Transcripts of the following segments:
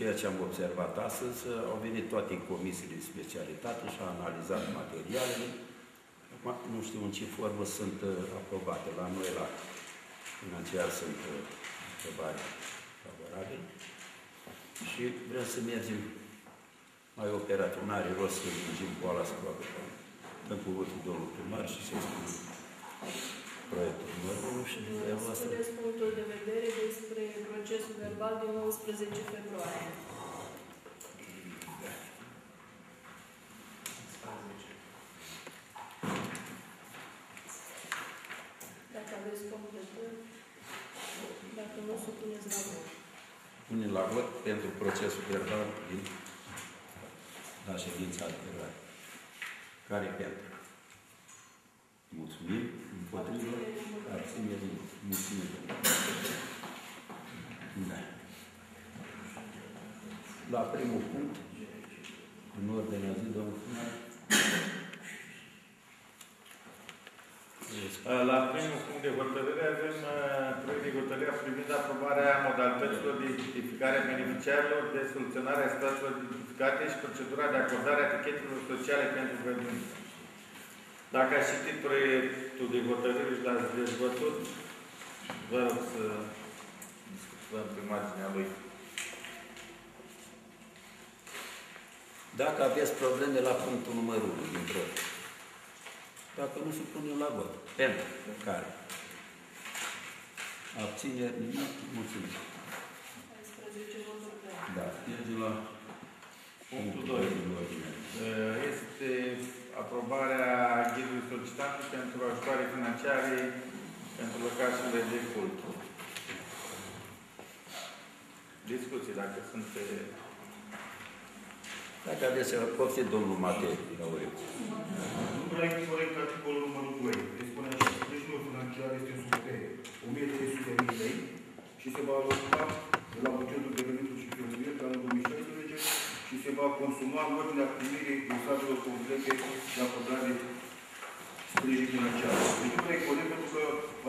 ceea ce am observat astăzi, au venit toate comisiile de specialitate și au analizat materialele. Acum, nu știu în ce formă sunt uh, aprobate. La noi, la financiar, sunt uh, aprobare favorabile. Și vrem să mergem mai operativ. Nu are rost să mergem cu ala să facă dăm cuvântul domnul primar și să spunem proiectul numărul și dumneavoastră. Spuneți punctul de vedere despre procesul verbal din 19 februarie. Dacă aveți punct de vot, dacă nu, supuneți la vot. Punem la vot pentru procesul verbal din la ședința anterioară. Care pentru? Mulțumim. Împotrivă. Abținere. Mulțumim. Da. La primul punct, în ordinea zi, domnul primar. Uh, La primul punct de hotărâre avem uh, proiect de hotărâre privind aprobarea modalităților de identificare a beneficiarilor, de soluționare a situațiilor identificate și procedura de acordare a etichetelor sociale pentru grădini. Dacă ați citit proiectul de hotărâre și l-ați dezbătut, vă rog să discutăm pe marginea lui. Dacă aveți probleme la punctul numărul 1 din proiect. Dacă nu se pune la vot. Pentru care? Abțineri, nimic, mulțumim. 14 voturi pentru. Da, mergem la Punctul punctul 2. 2 din ordine. Uh, Este aprobarea ghidului solicitantului pentru ajutoare financiare pentru locațiile de cult. Discuții, dacă sunt pe... Dacă aveți să pofti domnul Matei, Lauriu. Nu prea e corect articolul numărul 2. Îi spune așa, sprijinul financiar este sub pe 1300 de lei și se va aloca de la bugetul de venituri și cheltuieli pe anul 2016 și se va consuma în ordinea primirii mesajilor complete de acordare de sprijin financiar. Deci nu prea e corect pentru că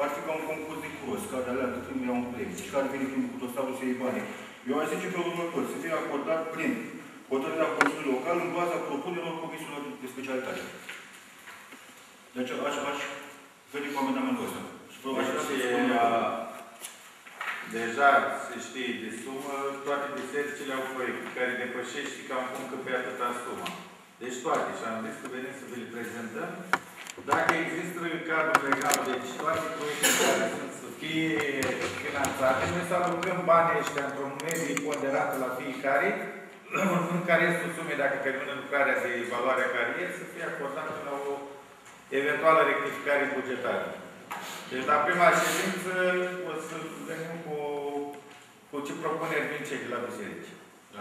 ar fi ca un concurs de curs, care alea cât îmi iau un premiu și care vine primul cu dosarul să iei bani. Eu aș zice pe următor, să fie acordat prin hotărârea Consiliului Local în baza propunerilor comisiilor de specialitate. Deci aș, aș veni cu amendamentul ăsta. Și probabil Deci, să spun uh, deja se știe de sumă, toate bisericile au proiect care depășește cam încă pe atâta sumă. Deci toate, și am zis că venim să vi le prezentăm. Dacă există cadrul legal, deci toate proiectele care sunt să fie finanțate, noi să alocăm banii ăștia într-o medie ponderată la fiecare, în care este sume, dacă termină lucrarea de evaluare a carierei, să fie acordată la o eventuală rectificare bugetară. Deci la prima ședință o să venim cu, cu ce propuneri vin cei de la biserici.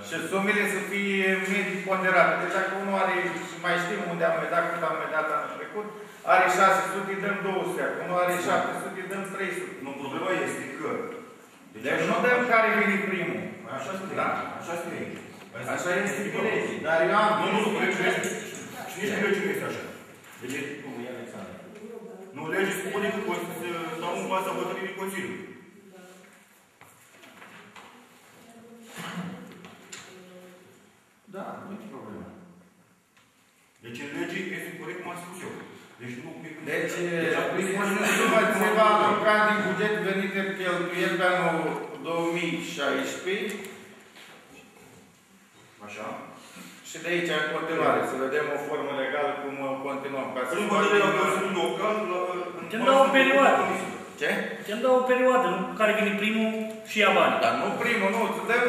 Și sumele să fie medii ponderate. Deci dacă unul are, și mai știm unde am dat, cât am dat anul trecut, are 600, îi dăm 200. Dacă unul are 700, îi dăm 300. Nu, problema este că... Deci nu dăm care vine primul. Așa scrie. Da. Așa scrie aici. Așa este bine. Dar eu am... Nu, nu, nu, legea Și nici în lege nu este așa. Deci, nu, legea spune că poți să dau în baza hotărârii Consiliului. Da, nu e problemă. Deci în lege este corect cum am spus eu. Deci nu... Deci, Deci, sumă se va aloca din buget venite cheltuieli pe anul 2016 Așa. și de aici în continuare, să vedem o formă legală cum continuăm. Ca să Prin hotărârea Consiliului Local, la... Putem da o perioadă. Ce? Putem da o perioadă, nu? Care vine primul și ia bani. Dar nu primul, nu, să dăm...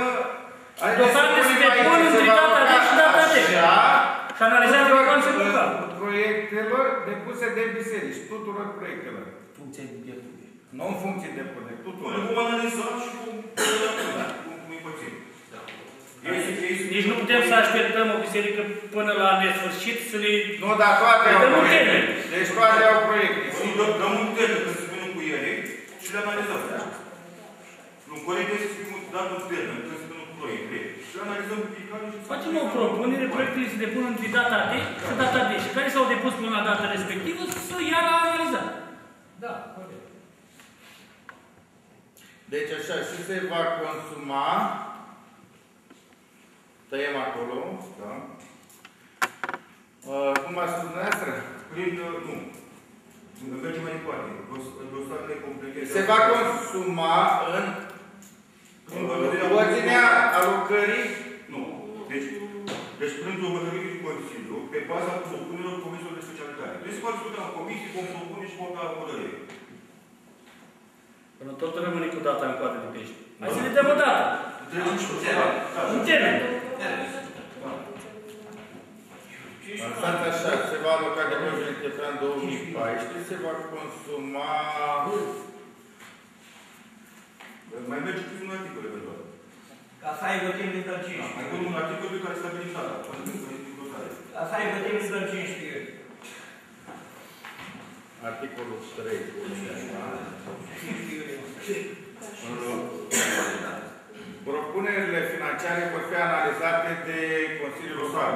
Hai Dosarele să se punem depun aici, între se va data de aloca și data de. așa, Și analizează tuturor, Consiliul Local. Proiectelor depuse de biserici, tuturor proiectelor. Funcție de depune. Nu în funcție de proiect, tuturor. Noi vom analiza și vom... Cum cum îi pățim. nici nu putem să așteptăm o biserică până la nesfârșit să le... Nu, dar toate au Dăm un proiecte. termen. Deci toate au proiecte. Și dăm dăm un termen când se spunem cu ele și le analizăm. Nu, corect este să fim dat un termen când se spunem cu proiecte și le analizăm cu fiecare și Facem o propunere, proiectele se depun între data D și data D. Și care s-au depus până la data respectivă să ia la analizat. Da, corect. Deci așa, și se va consuma, tăiem acolo, da? Uh, cum a spus dumneavoastră? Prin, uh, nu. Mergem mai departe. Dos- Dosarele complete. Se va consuma în Prin hotărârea ordinea alocării Nu. Deci, deci printr-o hotărâre de Consiliu, pe baza propunerilor comisiilor de specialitate. Deci se va discuta în comisie, vom propune și vom da hotărâre. Până tot rămâne cu data în coadă de pește. Hai să ne dăm o dată. Trecem și da, da. Un termen. Lăsați așa, se va aloca de proiecte pe an 2014, se va consuma... Mai merge cu un articol eventual. Ca să aibă timp de dăm Mai 15. pun un articol pe care stabilim data. Până când să este dosare. Ca să aibă timp de dăm 15. Articolul 3. Propunerile financiare vor fi analizate de Consiliul Local.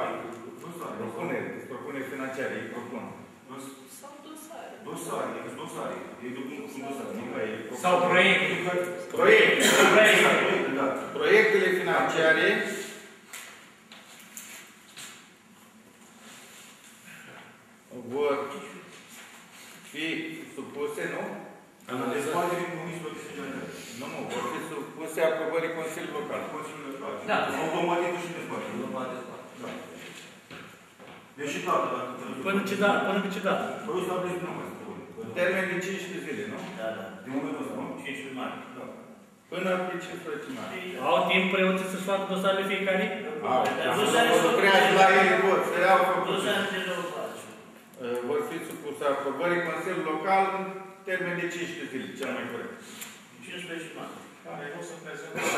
Dosare. Propuneri, propuneri financiare, îi propun. Dos- Sau dosare. Dosare. E dosare. E de un un dosare. Nu mai e. Sau proiecte. Proiecte. Proiecte, da. Proiectele financiare vor fi supuse, nu? În dezbatere în comisiilor de specialitate. Nu, nu, vor fi supuse aprobării Consiliului Local. Consiliul Local. Da. Automatic și dezbatere. Da. Deși dată, dacă Până ce dată? Până pe ce dată? Păi o să aveți numai. Termen de 15 zile, nu? Da, da. De momentul ăsta, nu? 15 mari. Da. Până pe 15 mai. Au timp preoții să-și facă dosarele fiecare? Au, Dar nu se are lucrează la ei, vor, se le-au Nu făcut. se rezolvă. Uh, Vor fi supuse aprobării Consiliului Local în termen de 15 zile, cel mai corect. 15 mari.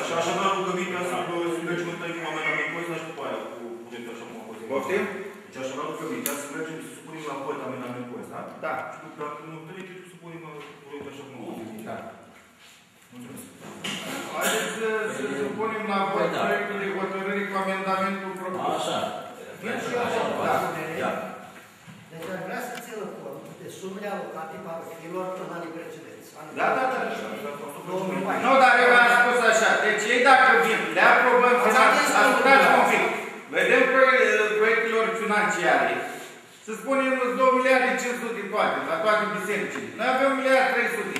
Și așa n-am rugămintea să să mergem întâi cu amendamentul ăsta și după aia cu bugetul așa cum a fost. Poftim? Deci așa n-am rugămintea să mergem să supunem la vot amendamentul ăsta. Da. Și după dacă nu trece, să supunem la proiectul așa cum a fost. Da. Mulțumesc. Haideți să, să supunem la vot Păi da. proiectul de hotărâre cu amendamentul propus. Așa. Vin și eu așa, Da. Ia. Deci ar vrea să țină cont de sumele alocate parohiilor în anii precedenți. Anii Da, da, da. precedenți. 2014. Nu, dar eu v-am spus așa, deci ei dacă vin, le aprobăm Ați finan- atins ascultați lucrurile. un pic. Vedem proie- proiectelor financiare. Să spunem 2 miliarde 500 toate, la toate bisericile. Noi avem 1 miliard 300.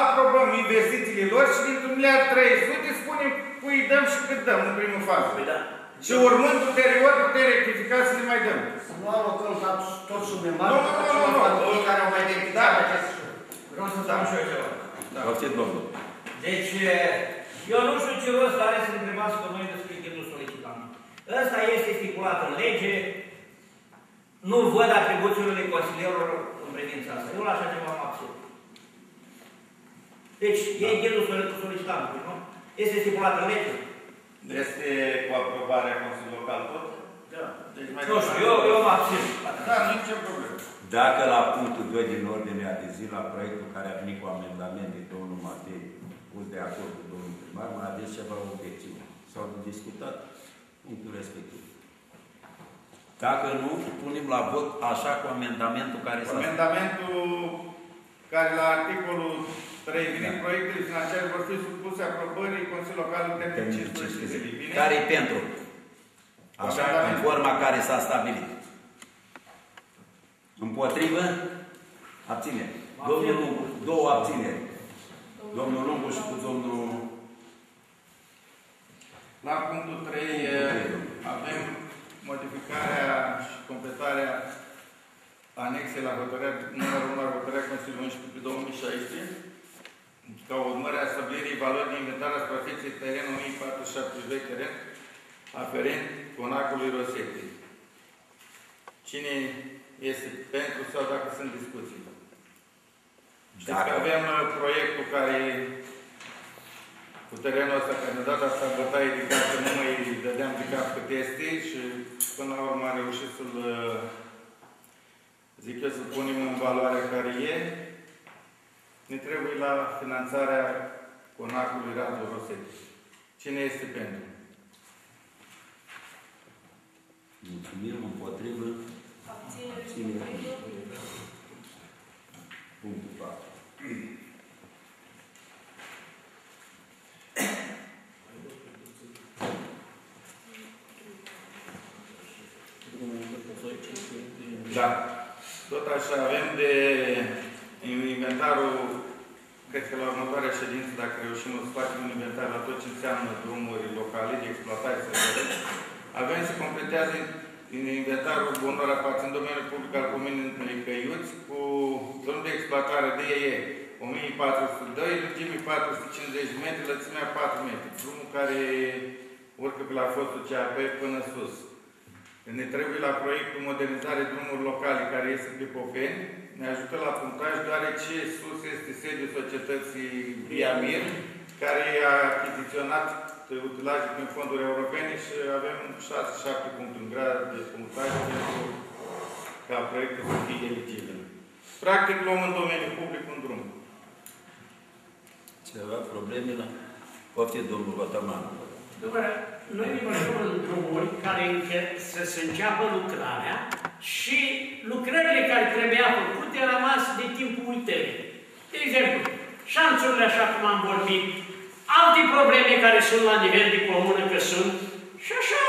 Aprobăm investițiile lor și dintr-un miliard 300 spunem cui îi dăm și cât dăm în primul fază. Păi da. Și urmând ulterior putem rectifica să ne mai dăm. Să nu alocăm tot- tot sume mari, Nu, nu, pentru nu, acelor nu, nu. parohii care au mai Da. beneficiat de aceste sume. Vreau să spun și eu ceva. Poftim, domnul. Deci, eu nu știu ce rost are să întrebați pe noi despre ghidul solicitant. Ăsta este stipulat în lege. Nu văd atribuțiile consilierilor în privința asta. Eu la așa ceva am absurd. Deci, e ghidul solicitantului, nu? Este stipulat în lege? Este cu aprobarea Consiliului Local tot? Da. Deci mai Nu știu, eu, eu mă abțin. Da, nicio problemă. Dacă la punctul 2 din ordinea de zi, la proiectul care a venit cu amendament de domnul Matei, pus de acord cu domnul primar, mai aveți ceva obiecțiune. S-au discutat punctul respectiv. Dacă nu, punem la vot așa cu amendamentul care s-a... Amendamentul care la articolul 3 vine proiectele financiare vor fi supuse aprobării Consiliului Local în termen de 15 zile. Bine? Care e pentru? Așa, în forma care s-a stabilit. Împotrivă? Abține. Domnul Lungu, două abțineri. Domnul Lungu și cu domnul... La punctul 3 avem modificarea și completarea anexei la hotărârea numărul 1 la hotărârea Consiliului 11 pe 2016 ca urmare a stabilirii valorii de inventar a suprafeței teren 1472 teren aferent conacului Rosetti. Cine este pentru sau dacă sunt discuții? Știți că Dacă- avem uh, proiectul care cu terenul ăsta, că ne-a dat asta bătaie de cap, că nu mai dădeam de cap cât este și până la urmă am reușit să-l, uh, zic eu, să punem în valoare care e. Ne trebuie la finanțarea conacului Radu Rosetti. Cine este pentru? Mulțumim, împotrivă. Abținere. Abținere. Împotrivă. Punctul 4. Da. Tot așa avem de inventarul, cred că la următoarea ședință, dacă reușim să facem un inventar la tot ce înseamnă drumuri locale de exploatare, să vedem, avem să completează în inventarul bunora față în domeniul public al Comunei Căiuți cu drum de exploatare DE 1402, lungimii 450 metri, lățimea 4 metri. Drumul care urcă pe la fostul CAP până sus. Ne trebuie la proiectul modernizare drumuri locale care este pe Popeni. Ne ajută la punctaj deoarece sus este sediul societății Biamir, care a achiziționat utilaje prin fonduri europene și avem 6-7 puncte în grad de punctaj pentru ca proiectul să fie eligibil. Practic luăm în domeniul public un drum. Ceva probleme la... Poftim, domnul Vataman. După, noi ne băgăm în drumuri care înche, să se înceapă lucrarea și lucrările care trebuia făcute au rămas de timpul uitării. De exemplu, șanțurile, așa cum am vorbit, alte probleme care sunt la nivel de comună că sunt, și așa,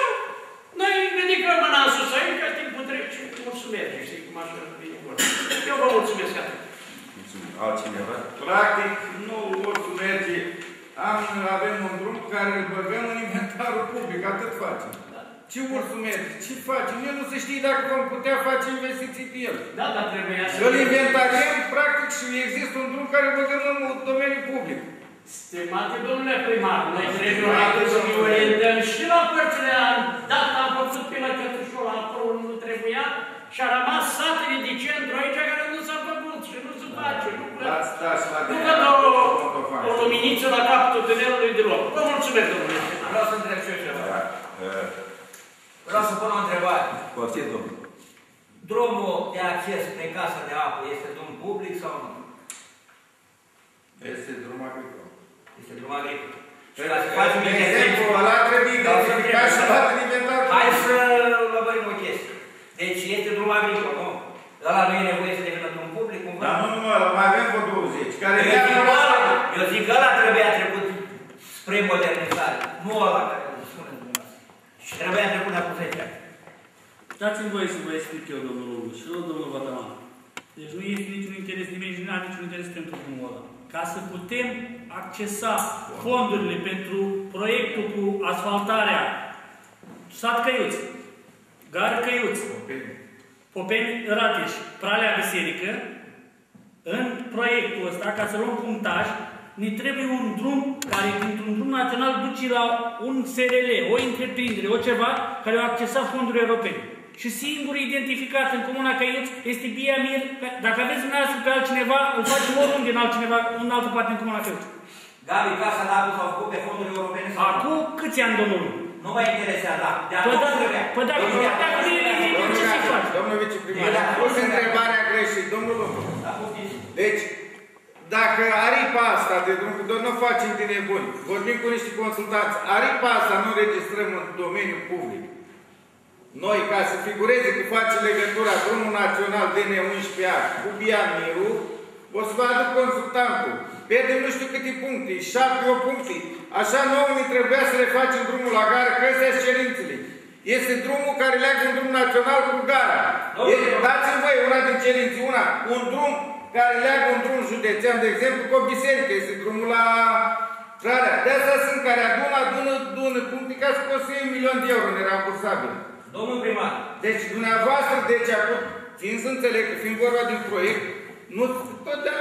noi ridicăm mâna în sus aici, ca timpul trece, mulțumesc, știi cum așa vine vorba. Eu vă mulțumesc atât. Mulțumim. Altcineva? Practic, nu vor să merge. Am, avem un drum care îl băgăm în inventarul public, atât facem. Ce ursul merge? Ce facem? El nu se știe dacă vom putea face investiții pe el. Da, dar trebuia să... Îl inventariem, practic, și există un drum care îl băgăm în domeniul public. Stimate domnule primar, noi trebuie odată să ne orientăm și la părțile dat am făcut pe la Cătușola, acolo nu trebuia, și a rămas satele de centru aici care nu s-a făcut și nu se face. Nu văd, Dați, dați la nu văd o, o luminiță la capătul tunelului deloc. Vă mulțumesc, domnule primar. Vreau să întreb și eu ceva. Da. Uh, Vreau să pun o întrebare. Poftim, domnul. Drumul de acces spre casa de apă este drum public sau nu? Este drum agricol. Este drum agricol. Și ca să facem De intervenție- exemplu, ăla trebuie Vreau să identificat și întreb, dat în inventarul Hai public. să lăbărim o chestie. Deci este drum agricol, nu? Ăla nu e nevoie să devină drum public, cumva? Dar nu numai ăla, mai avem vreo 20, care Eu zic, ăla, eu zic că ăla trebuia trecut spre modernizare, nu ăla care îl spune dumneavoastră. Și trebuia trecut acum 10 ani. Dați-mi voie să vă explic eu, domnul Lungu, și eu, domnul Vataman. Deci nu este niciun interes nimeni și nu are niciun interes pentru drumul ăla. Ca să putem accesa fondurile pentru proiectul cu asfaltarea Sat Căiuți, Gară Căiuți, Popeni Rateș, Pralea Biserică, în proiectul ăsta, ca să luăm punctaj, ne trebuie un drum care dintr-un drum național duce la un SRL, o întreprindere, o ceva, care a accesat fonduri europene. Și singur identificat în Comuna Căiuți este Biamir. Dacă aveți dumneavoastră pe altcineva, îl facem oriunde în altcineva, în altă parte în Comuna Căiuți. Gabi, casa de apă s-au făcut pe fonduri europene sau nu? Acum câți ani, domnul? Nu mă interesează, da. De Păi atunci dacă- trebuia. păi dacă- Deci, dacă de- e- e- Domnul ce să Gașe, faci? Domnul viceprimar, Era- a pus întrebarea greșit, domnul Lucru. Da, poftiți. Deci, dacă aripa asta de drum, doar nu facem din nebuni, vorbim cu niște consultanți, aripa asta nu registrăm în domeniul public. Noi, ca să figureze că face legătura drumul național DN11A cu Biamiru, o să vă aduc consultantul. Pierdem nu știu câte puncte, șapte, o puncte. Așa nouă ne trebuia să le facem drumul la gară, că astea sunt cerințele. Este drumul care leagă un drum național cu gara. Domnule, E- Dați-mi voi una din cerințe, una, un drum care leagă un drum județean, de exemplu, cu o biserică, este drumul la Trarea. De asta sunt care adună, adună, adună puncte ca să poți să iei un milion de euro nerambursabil. Domnul primar, Deci, dumneavoastră, deci, acum, fiind să înțeleg că fiind vorba din proiect, nu tot de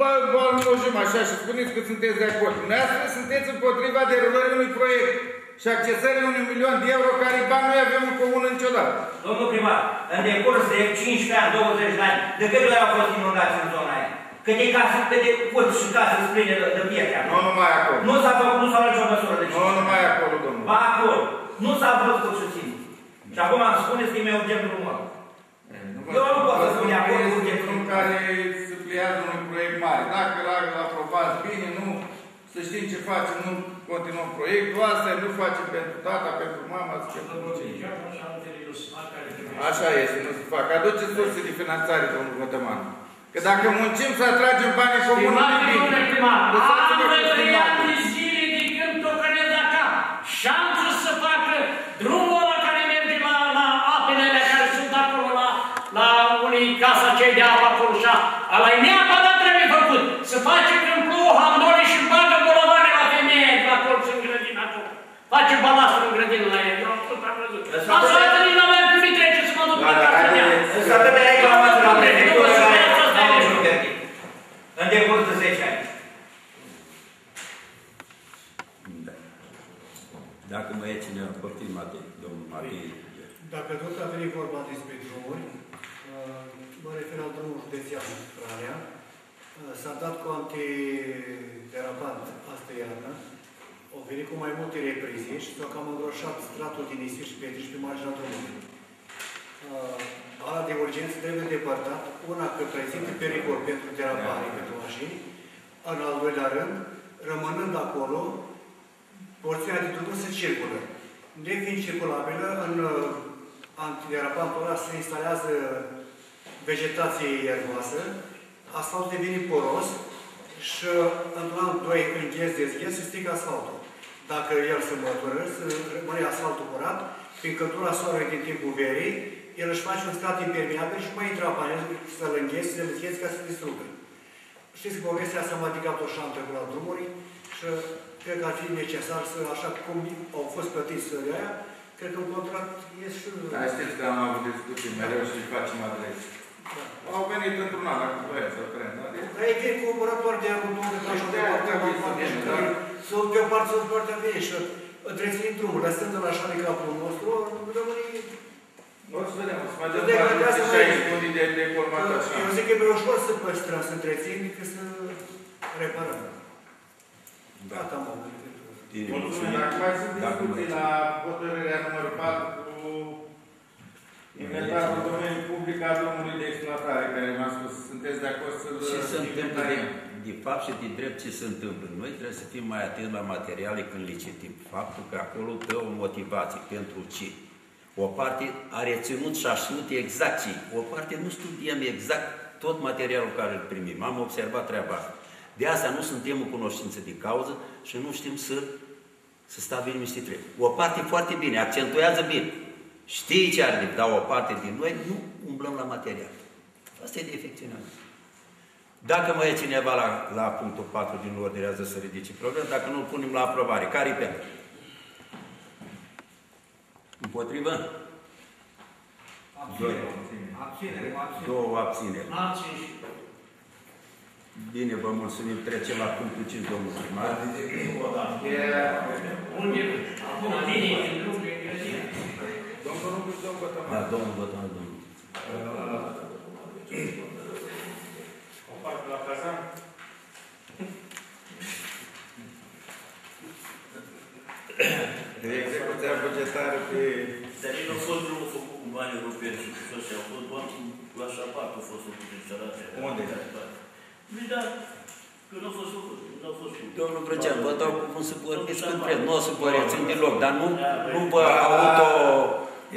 balmojim așa și spuneți că sunteți de acord. Dumneavoastră sunteți împotriva derulării unui proiect și accesării unui milion de euro care bani noi avem în comun niciodată. domnul primar, în decurs de 15 ani, 20 de ani, de câte ori au fost inundați în zona aia? Câte case, câte curți și case sunt pline de, de pietre Nu acolo. numai acolo. Nu s-a făcut, nu s-a luat nicio măsură de Nu ce. numai acolo, domnul. Ba acolo. Nu s-a făcut și țin. Și acum îmi spuneți că e mai urgent drumul ăla. Eu nu pot să spun de acolo, Este urgent. drum care se pliază un proiect mare. Dacă l aprobați bine, nu, să știm ce facem, nu continuăm proiectul, asta nu facem pentru tata, pentru mama, pentru cine. Așa este, nu se fac. Aduceți surse de finanțare, domnul Vătăman. Că dacă muncim să atragem bani comună, Stimate nu domnule bine. primar, Lăsați-vă am cu trei primarul. ani de zile de când tocănesc de acá. Șanță să facă drumul ăla care merge la, la apele alea care sunt acolo la, la unii casa cei de apă acolo și ala e neapărat trebuie făcut. Să face când plouă handole și bagă bolovane la femeie la colț în grădină acolo. Face balastul în grădină la el. Eu am tot am văzut. Lăsați- Asta dată din la mea primit trece să mă duc Da, la da, casa mea. haideți. Însă atât de reclamații la prefectură Nu, care să stai n-au liniștit. niciun verdict. În decurs de 10 ani. Da. Dacă mai e cineva, poftim Matei, domnul Matei. Dacă tot a venit vorba despre drumuri, uh, mă refer la drumul județean Pranea. Uh, S-a dat cu antiterapant astă iarnă. Au venit cu mai multe reprize și s-au cam îngroșat stratul din nisip și pietriș pe marginea drumului. Uh, Ala de urgență trebuie depărtat, una că prezintă pericol pentru derapare, pentru mașini, în al doilea rând, rămânând acolo, porțiunea de drum se circulă. Nefiind circulabilă, în uh, antiderapantul ăla se instalează vegetație ierboasă, asfaltul devine poros și într-un an, doi, înghez, dezghez, se strică asfaltul. Dacă el se mătură, să rămâne asfaltul curat, prin căldura soarelui din timpul verii, el își face un strat impermeabil și mai intră apa în el, să-l înghezi, să-l înghezi ca să se distrugă. Știți că povestea asta m-a adicat o șantă cu la drumuri și cred că ar fi necesar să, așa cum au fost plătiți să aia, cred că un contract este și... Dar știți că am avut discuții mereu și îi facem adrese. Da. Au venit într-un an, acum doi ani sau trei ani, dar e- Dar e vin cu operator de aerodrom, de așa de De-aia parte, trebuie la să parte, vină, și da. care sunt pe o parte, sunt pe partea vine și întrețin drumul, lăsând la așa de capul nostru, rămâne... O să vedem, o să mai dăm De- de- parte de- de asta 60 mai- luni de, de format așa. Eu zic că e mai ușor să păstrăm, să întrețin, decât să reparăm. Da. Gata, mă, gândesc. Bine, Mulțumim. mulțumim. Dacă mai sunt Dacă discuții mai- la hotărârea numărul 4 cu inventarul domeniului public al drumului de exploatare, care m-a spus, sunteți de acord să-l Ce se întâmplă de, inventariem? de fapt și de drept ce se întâmplă? Noi trebuie să fim mai atenți la materiale când le citim. Faptul că acolo dă o motivație pentru ce. O parte a reținut și a știut exact ce. O parte nu studiem exact tot materialul care îl primim. Am observat treaba asta. De asta nu suntem în cunoștință de cauză și nu știm să, să stabilim niște treburi. O parte foarte bine, accentuează bine. Știi ce are, de- dar o parte din noi nu umblăm la material. Asta e defecționare. Dacă mai e cineva la, la punctul 4 din ordinea să ridice probleme, dacă nu, îl punem la aprobare. care e pentru? Împotrivă? Abținere. Abținere, abținere. Două abțineri. Alții și Bine, vă mulțumim. Trecem la punctul 5, domnul primar. unde acum vine din drum de grădină. Domnul Rubic, domnul Bătăman. Da, domnul Bătan, domnul. O parte la cazan. De execuția bugetară pe... Dar nu a fost drumul făcut cu bani europeni și cu sosia, au fost bani cu la șapat, au fost făcut în sărate. Unde? Păi da, că nu a fost făcut, nu a fost făcut. Domnul Brăcean, vă dau cuvânt să vorbiți când vreți. Nu o să vă rețin deloc, dar nu, nu vă auto...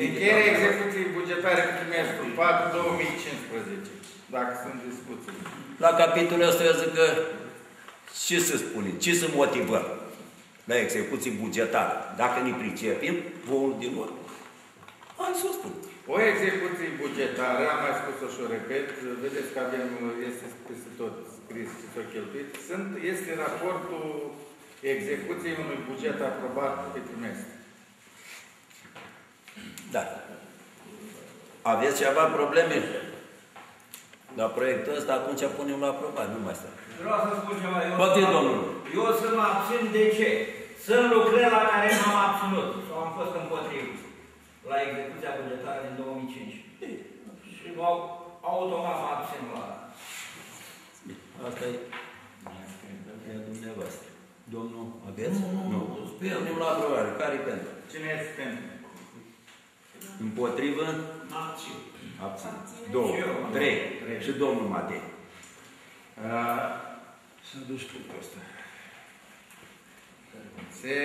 Încheierea execuției bugetare cu trimestrul 4 2015. Dacă sunt discuții. La capitolul ăsta eu zic că ce să spunem, ce să motivăm la execuții bugetare. Dacă ne pricepem, vouă din urmă. Hai să o spun. O execuție bugetară, am mai spus-o și o repet, vedeți că avem, este peste tot scris și s-o cheltuit, sunt, este raportul execuției unui buget aprobat pe trimestru. Da. Aveți ceva probleme la proiectul ăsta, atunci punem la aprobare, nu mai stă. Vreau să spun ceva. Eu, Poftim, domnul. eu să mă abțin de ce? Sunt lucrări la care m-am abținut sau am fost împotrivă la execuția bugetară din 2005. Și au, automat mă abțin la Asta e e a dumneavoastră. Domnul, aveți? Nu. Domnul la aprobare. Care pentru? Cine este pentru? Împotrivă? Abțin. Abțin. Două. Trei. Și domnul Matei. Uh, Să duci tu pe ăsta. Se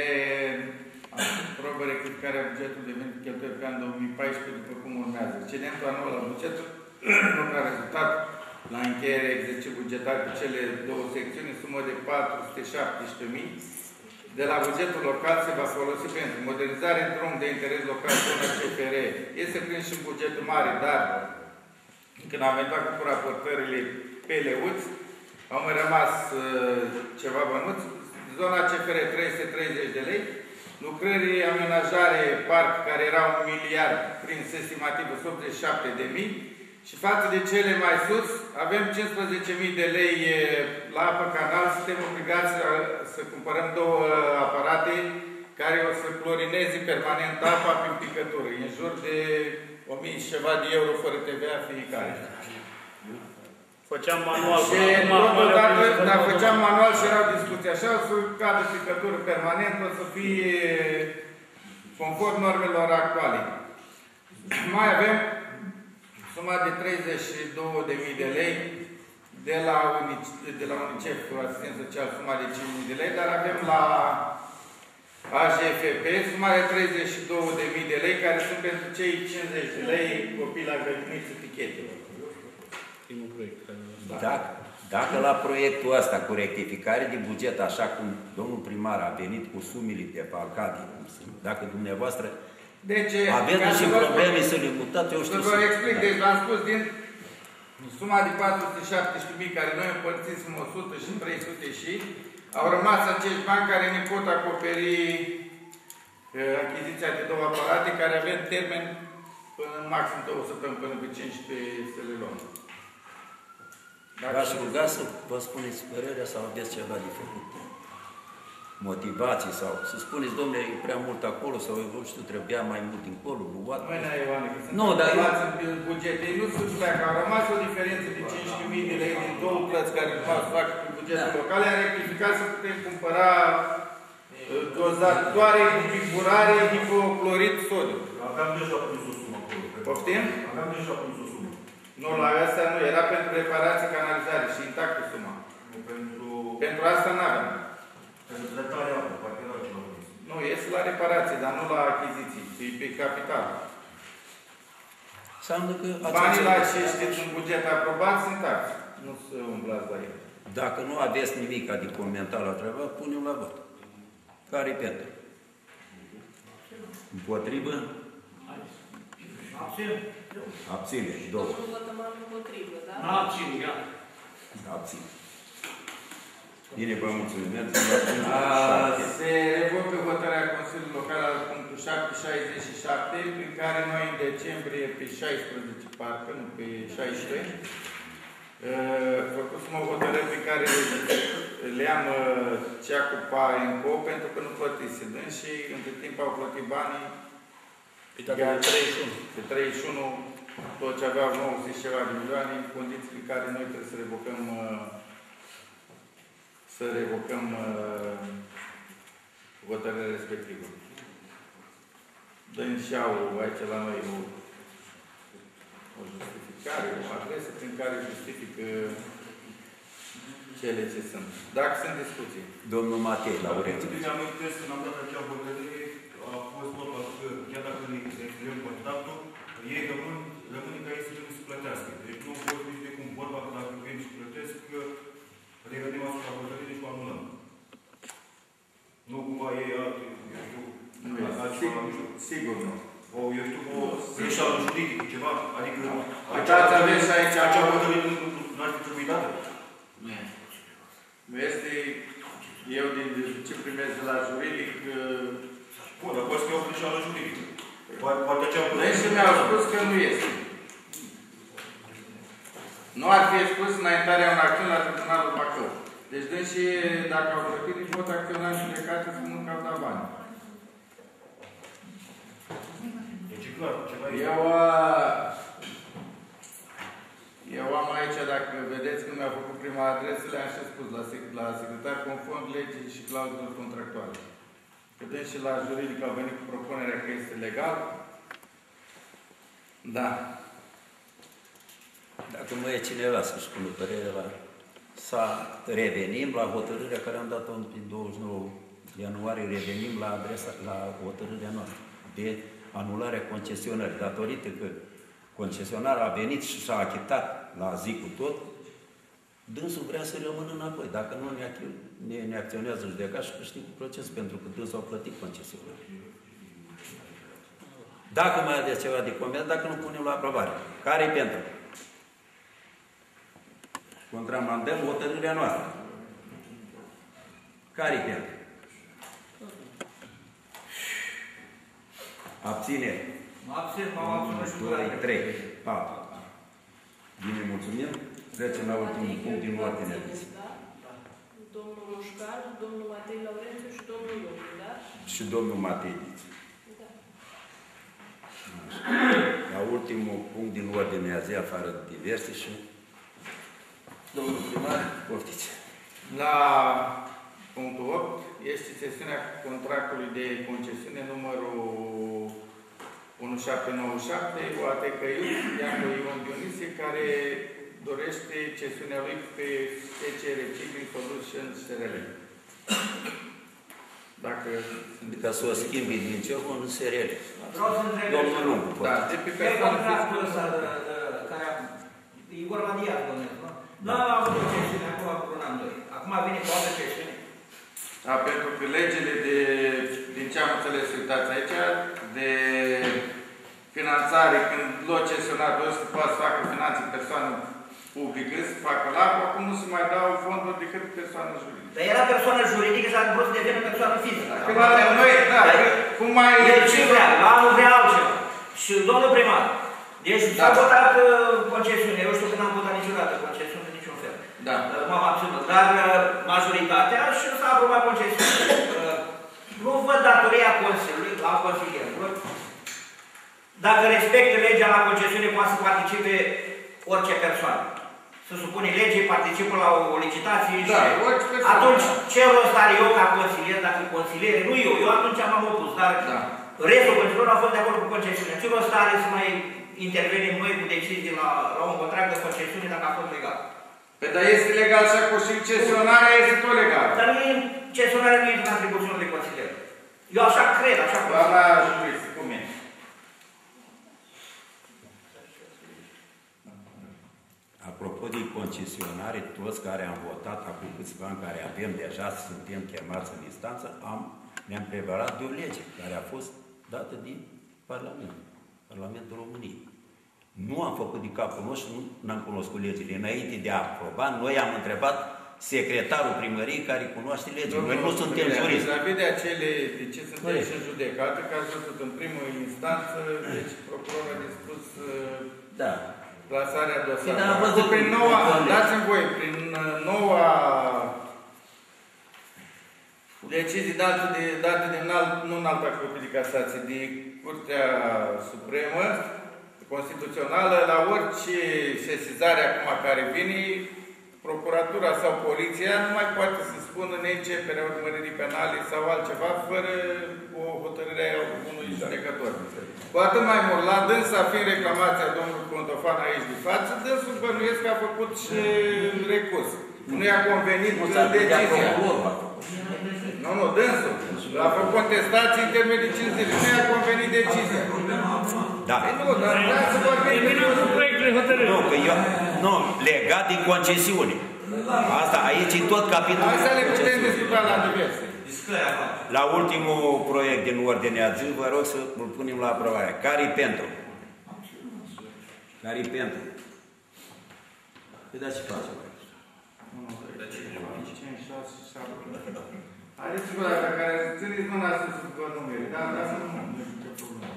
aprobă rectificarea bugetului de venit cheltuieli pe anul 2014 după cum urmează. Excedentul anual al bugetului nu a rezultat la încheierea exercițiului bugetar pe cele două secțiuni, sumă de 417.000. De la bugetul local se va folosi pentru modernizare în drum de interes local zona CFR. Este prins și în bugetul mare, dar când am venit cu raportările pe leuți, au mai rămas uh, ceva bănuți. Zona CFR 330 de lei, lucrări amenajare parc care era un miliard prin estimativ 87 de mii și față de cele mai sus avem 15.000 de lei e, la apă canal, suntem obligați să, să cumpărăm două aparate care o să clorineze permanent apa prin picătură, în jur de 1000 și ceva de euro fără TVA fiecare. Făceam manual. Și până acum, totodată, manual, până dar acum. făceam manual și erau discuții așa, o să cadă picătură permanent, o să fie conform normelor actuale. Mai avem suma de 32.000 de lei de la, UNICEF, de la UNICEF, asistență social, suma de 5.000 de lei, dar avem la AGFP suma de 32.000 de lei, care sunt pentru cei 50 de lei copii la grădiniță pichetelor. Primul proiect care l-am Dacă, dacă la proiectul ăsta cu rectificare de buget, așa cum domnul primar a venit cu sumile de palcate, cum sunt, dacă dumneavoastră Deci, aveți ca și să vă probleme spun- să le mutați, eu Să știu vă explic, deci v-am spus din suma de 417.000 care noi împărțisem 100 și 300 și au rămas acești bani care ne pot acoperi uh, achiziția de două aparate care avem termen până în maxim două săptămâni, până pe 15 să le luăm. Dacă V-aș ruga să vă spuneți părerea sau aveți ceva de făcut. Motivații sau să spuneți, domnule, e prea mult acolo sau eu știu, trebuia mai mult dincolo, luat. Mâine, Ioane, că sunt Nu, dar eu- calculați în buget. Ei nu sunt dacă au rămas o diferență de 5.000 de lei din două plăți care nu să facă pe bugetul Da. local, am rectificat să putem cumpăra uh, dozatoare de figurare hipoclorit sodiu. Aveam deja prins o sumă acolo. cred. Poftim? Aveam deja prins o sumă. Nu, la asta nu, era pentru reparație, canalizare și intactă suma. Nu, Pentru... Pentru asta nu avem. Pentru tratarea apă, parcă era ceva prins. Nu, este la reparație, dar nu la achiziții, e pe capital. Înseamnă că ați Banii la înțeles. ce știți în buget aprobat sunt taxe. Nu să umblați la el. Dacă nu aveți nimic de comentat la treaba, punem la vot. Care pentru? Împotrivă? Abțin. Abține. Două. Domnul Vătăman împotrivă, da? Abțin, iată. Abține. Bine, vă mulțumim. Mergem la punctul A, șapte. Se revocă hotărârea Consiliului Local al punctul 767, prin care noi în decembrie, pe 16, parcă, nu pe 16, făcusem o hotărâre pe care le-am uh, cea cu PAENCO pentru că nu plătise. Dâns și între timp au plătit banii Pe data de 31. pe 31, tot ce aveau 90 și ceva de milioane, în condițiile în care noi trebuie să revocăm uh, să revocăm uh, hotărârea respectivă. Dând și au aici la noi o, o justificare, o adresă prin care justifică cele ce sunt. Dacă sunt discuții. Domnul Matei, la ureță. Bine, amintesc când am dat acea hotărâre, a fost vorba că chiar dacă le extrem contactul, ei rămân, rămân ca ei să trebuie să plătească. Deci nu vor nici de cum vorba că dacă vin și plătesc, că revenim asupra hotărârii și o anulăm. Nu cumva ei alte, eu știu, Nu este. altceva, nu știu, Sigur nu. o, eu știu, o greșeală juridică, ceva, adică Uitați, aveți și aici acea hotărâre nu, nu, nu ar fi trebuit dată. Nu este, eu din ce primesc de la juridic, uh, Bun, dar poate să fie o greșeală juridică. Poate, poate acea Deci mi-au spus că nu este. Nu ar fi spus înaintarea unei acțiuni la Tribunalul Bacău. Deci, deși dacă au plătit, îi pot acționa în judecată să nu că au dat bani. Deci e clar, ceva e. Eu, uh, eu am aici, dacă vedeți, când mi-a făcut prima la adresele am și spus, la, sec- la secretar conform legii și clauzelor contractuale. Că dând și la juridic au venit cu propunerea că este legal. Da. Dacă mai e cineva să-și spună părerea la... Să revenim la hotărârea care am dat-o în 29 ianuarie, revenim la adresa, la hotărârea noastră de anularea concesionării, datorită că concesionarul a venit și s-a achitat la zi cu tot, dânsul vrea să rămână înapoi. Dacă nu ne, achi- ne, ne acționează judecat și câștigă proces, pentru că dânsul au plătit concesionarea. Dacă mai aveți ceva de comentat, dacă nu punem la aprobare. care e pentru? Contramandăm hotărârea noastră. care e pentru? Abține. Mă abțin, m-am abținut și cu 2, 3, 4. Bine, mulțumim. Trecem la ultimul punct din ordine de zi. Da? Domnul Mușcar, domnul Matei Laurențiu și domnul Lupu, da? Și domnul Matei Diț. Da. La ultimul punct din ordinea zi, afară de diverse și domnul primar, poftiți. La punctul 8 este sesiunea contractului de concesiune numărul 1797, OAT Căiuț, Iancu Ion Dionisie, care dorește cesiunea lui pe SC Recycling Solutions SRL. Dacă Ca să o schimbi din ce în SRL. Vreau să întreb. Domnul Lungu, Da, poate. de pe Pe persoană contractul ăsta de- de- care a... E vorba de iar, domnule, nu? Nu am avut o chestiune acum cu un an, doi. Acum vine cu o altă chestiune. Da, pentru că legile de, din ce am înțeles, uitați aici, de finanțare, când locesionatul ăsta poate să facă finanțe persoană publică, să facă la acum nu se mai dau fonduri decât persoană juridică. Dar era persoană juridică și a vrut să devină persoană fizică. Că la noi, da, cum mai... El ce vrea? La anul vrea altceva. Și domnul primar, deci Da. s-a votat uh, concesiune. Eu știu că n-am votat niciodată concesiune de niciun fel. Da. Uh, M-am abținut. Dar uh, majoritatea și s-a aprobat concesiune. Uh, Nu văd datoria Consiliului, la consilierilor. Dacă respectă legea la concesiune, poate să participe orice persoană. Să supune legii, participă la o licitație Da, și... orice persoană. Atunci, ce rost are eu ca consilier, dacă consiliere, nu eu, eu atunci m-am opus, dar Da. restul consilierilor a fost de acord cu concesiunea. Ce rost are să mai intervenim noi cu decizii la, la un contract de concesiune dacă a fost legal? Păi, dar este legal și acum și cesionarea este tot legal. Dar nu e cesionarea nu e în atribuțiunile de consilier. Eu așa cred, așa cred. Doamna jurist, cum e? Apropo de concesionare, toți care am votat acum câțiva ani, care avem deja, suntem chemați în instanță, am, ne-am preparat de o lege care a fost dată din Parlament, Parlamentul României. Nu am făcut de capul nostru, nu n-am cunoscut legile. Înainte de a aproba, noi am întrebat secretarul primăriei care cunoaște legile. Noi nu suntem juriști. Vis-a-vis de acele, de ce suntem Păi. și în judecată, că ați văzut în primă instanță, deci procurorul a dispus uh, Da. plasarea Păi, dosarului. dar am văzut prin cum- noua, cum- dați-mi voi, prin uh, noua decizii date de, date de înalt, nu în alta Curte de Casație, de Curtea Supremă, Constituțională, la orice sesizare acum care vine, Procuratura sau Poliția nu mai poate să spună neînceperea urmăririi penale sau altceva fără o hotărâre a unui judecător. Cu atât mai mult, la dânsa fiind reclamația domnului Contofan aici de față, dânsul bănuiesc că a făcut și recurs. Nu i-a convenit Nu s-ar putea decizia. procurorul acum. Nu, nu, dânsul. A făcut contestații în termen de 5 zile. Nu i-a convenit decizia. Da. Păi nu, dar vreau să vorbim Terminăm cu proiectul de hotărâre. Nu, că eu, nu, legat de concesiune. Asta, aici e tot capitolul. Asta le putem discuta la diverse. Disclarea fac. La ultimul proiect din ordinea zi, vă rog să îl punem la aprobare. Care-i pentru? Care-i pentru? Păi da, ce facem? 5, 6, 7. Haideți-vă la care țineți mâna să să vă numere. Da, da, să nu nu știu ce problemă.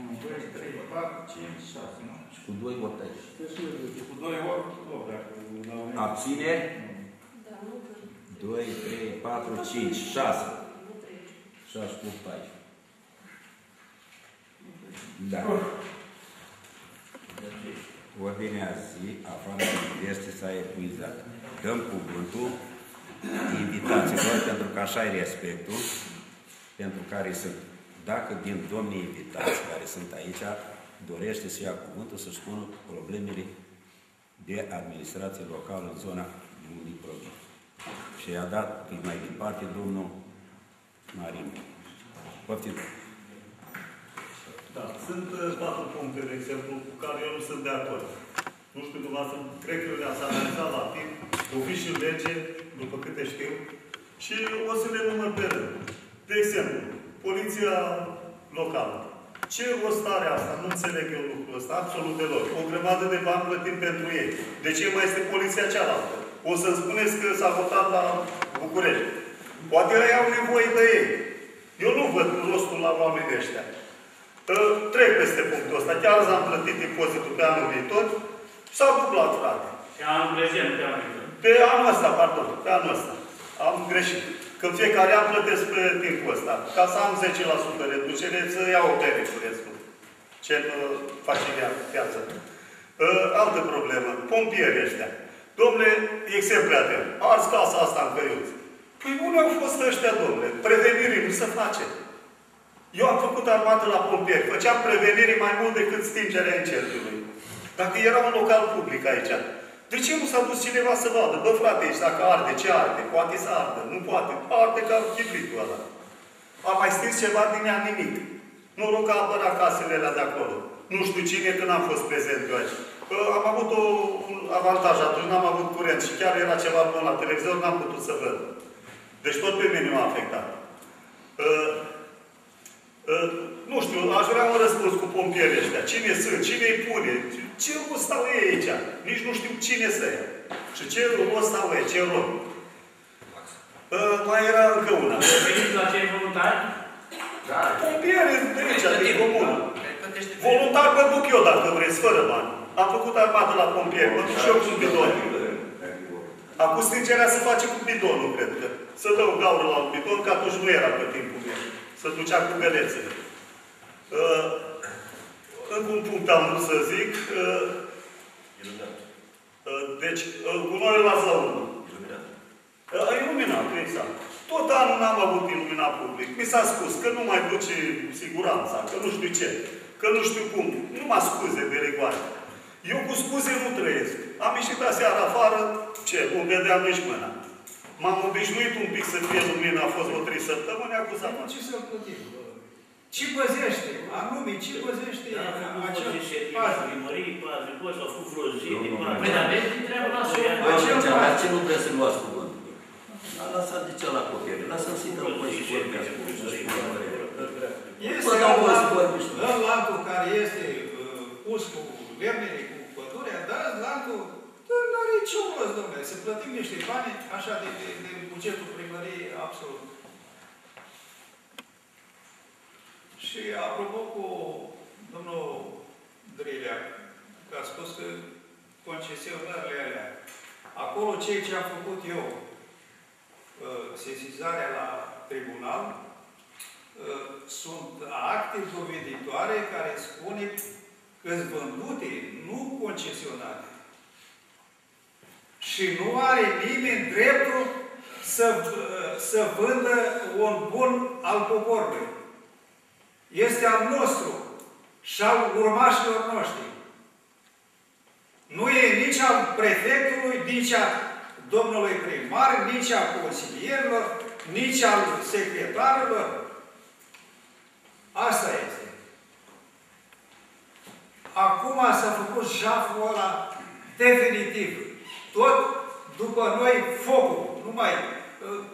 1, 2, 3, 4, 5, 6, nu? Cu doi vot aici. Cu 2 ori, 8, dacă la Abține? Da, nu că 2, 3, 4, 5, 6. nu trece. 6 cu 14. Da. ordinea zi afară este s-a epuizat. Dăm cuvântul invitaților, pentru că așa e respectul, pentru care sunt, dacă din domnii invitați care sunt aici, dorește să ia cuvântul, să spună problemele de administrație locală în zona Dniprovi. Și i-a dat mai departe domnul Marin. Poftim. Da, sunt uh, patru puncte, de exemplu, cu care eu nu sunt de acord. Nu știu, dumneavoastră, cred că le-ați analizat la timp, o fi și lege, după câte știu, și o să le număr pe rând. De exemplu, poliția locală. Ce rost are asta? Nu înțeleg eu lucrul ăsta, absolut deloc. O grămadă de bani plătim pentru ei. De ce mai este poliția cealaltă? O să-mi spuneți că s-a votat la București. Poate ei au nevoie de ei. Eu nu văd rostul la oamenii ăștia. Uh, Trec peste punctul ăsta. Chiar azi am plătit impozitul pe anul viitor. S-a dublat, frate. Și anul prezent, pe anul viitor. Pe anul ăsta, pardon, pe anul ăsta. Am greșit. Că fiecare an plătesc pe timpul ăsta. Ca să am 10% reducere, să iau o pe restul. Ce uh, face ea piață. Uh, altă problemă. Pompierii ăștia. Domnule, exemple atent. Ars casa asta în căiuț. Păi unde au fost ăștia, domnule? Prevenirii nu se face. Eu am făcut armată la pompieri. Făceam prevenire mai mult decât stingerea incendiului. Dacă era un local public aici, de ce nu s-a dus cineva să vadă? Bă, frate, ești dacă arde, ce arde? Poate să ardă, nu poate. Arde ca chibritul ăla. A mai stins ceva din ea nimic. Noroc că a apărat casele alea de acolo. Nu știu cine, că n-am fost prezent eu aici. Că am avut o, un avantaj atunci, n-am avut curent și chiar era ceva bun la televizor, n-am putut să văd. Deci tot pe mine m-a afectat. Uh, uh, nu știu, aș vrea un răspuns cu pompierii ăștia. Cine sunt? Cine îi pune? Ce rost stau ei aici? Nici nu știu cine să ia. Și ce rost stau ei? Ce rol? Uh, mai era încă una. Veniți la cei voluntari? Da. Pompieri de aici, din comună. Voluntar mă duc eu dacă vreți, fără bani. Am făcut armată la pompieri, mă duc și eu cu bidon. Acum stingerea se face cu bidonul, cred că. Să dă o gaură la un bidon, că atunci nu era pe timpul meu. Să ducea cu gălețele. Uh, încă un punct am vrut să zic. Uh, uh, deci, uh, gunoiul la urmă. Uh, iluminat, exact. Tot anul n-am avut iluminat public. Mi s-a spus că nu mai duce siguranța, că nu știu ce, că nu știu cum. Nu mă scuze de rigoare. Eu cu scuze nu trăiesc. Am ieșit aseară afară, ce, nu vedeam nici mâna. M-am obișnuit un pic să fie lumină, a fost o trei săptămâni, acum s-a Ce să-l plătim? Ce păzește? Anume, ce păzește Da, am făcut acea voce și pază? primării, pază, poți, au făcut vreo zi, din Păi, pază. dar vezi, treabă la sol. Domnul Cealaltă, ce nu trebuie să luați cuvântul? A lăsat de ce la copii? Lasă-l să-i dăm voi și vorbească. să spună părerea. Este Vă dau voi să lanțul- vorbiți. în lanțul care este uh, pus cu lemnele, cu pădurea, dar lanțul nu are nicio rost, domnule. Să plătim niște bani, așa, de, de, de bugetul primăriei, absolut. Și apropo cu domnul Drilea, că a spus că concesionările alea, acolo ceea ce am făcut eu, uh, sesizarea la tribunal, uh, sunt acte doveditoare care spune că sunt vândute, nu concesionate. Și nu are nimeni dreptul să, uh, să vândă un bun al poporului. Este al nostru și al urmașilor noștri. Nu e nici al prefectului, nici al domnului primar, nici al consilierilor, nici al secretarilor. Asta este. Acum s-a făcut jaful ăla definitiv. Tot după noi focul, nu mai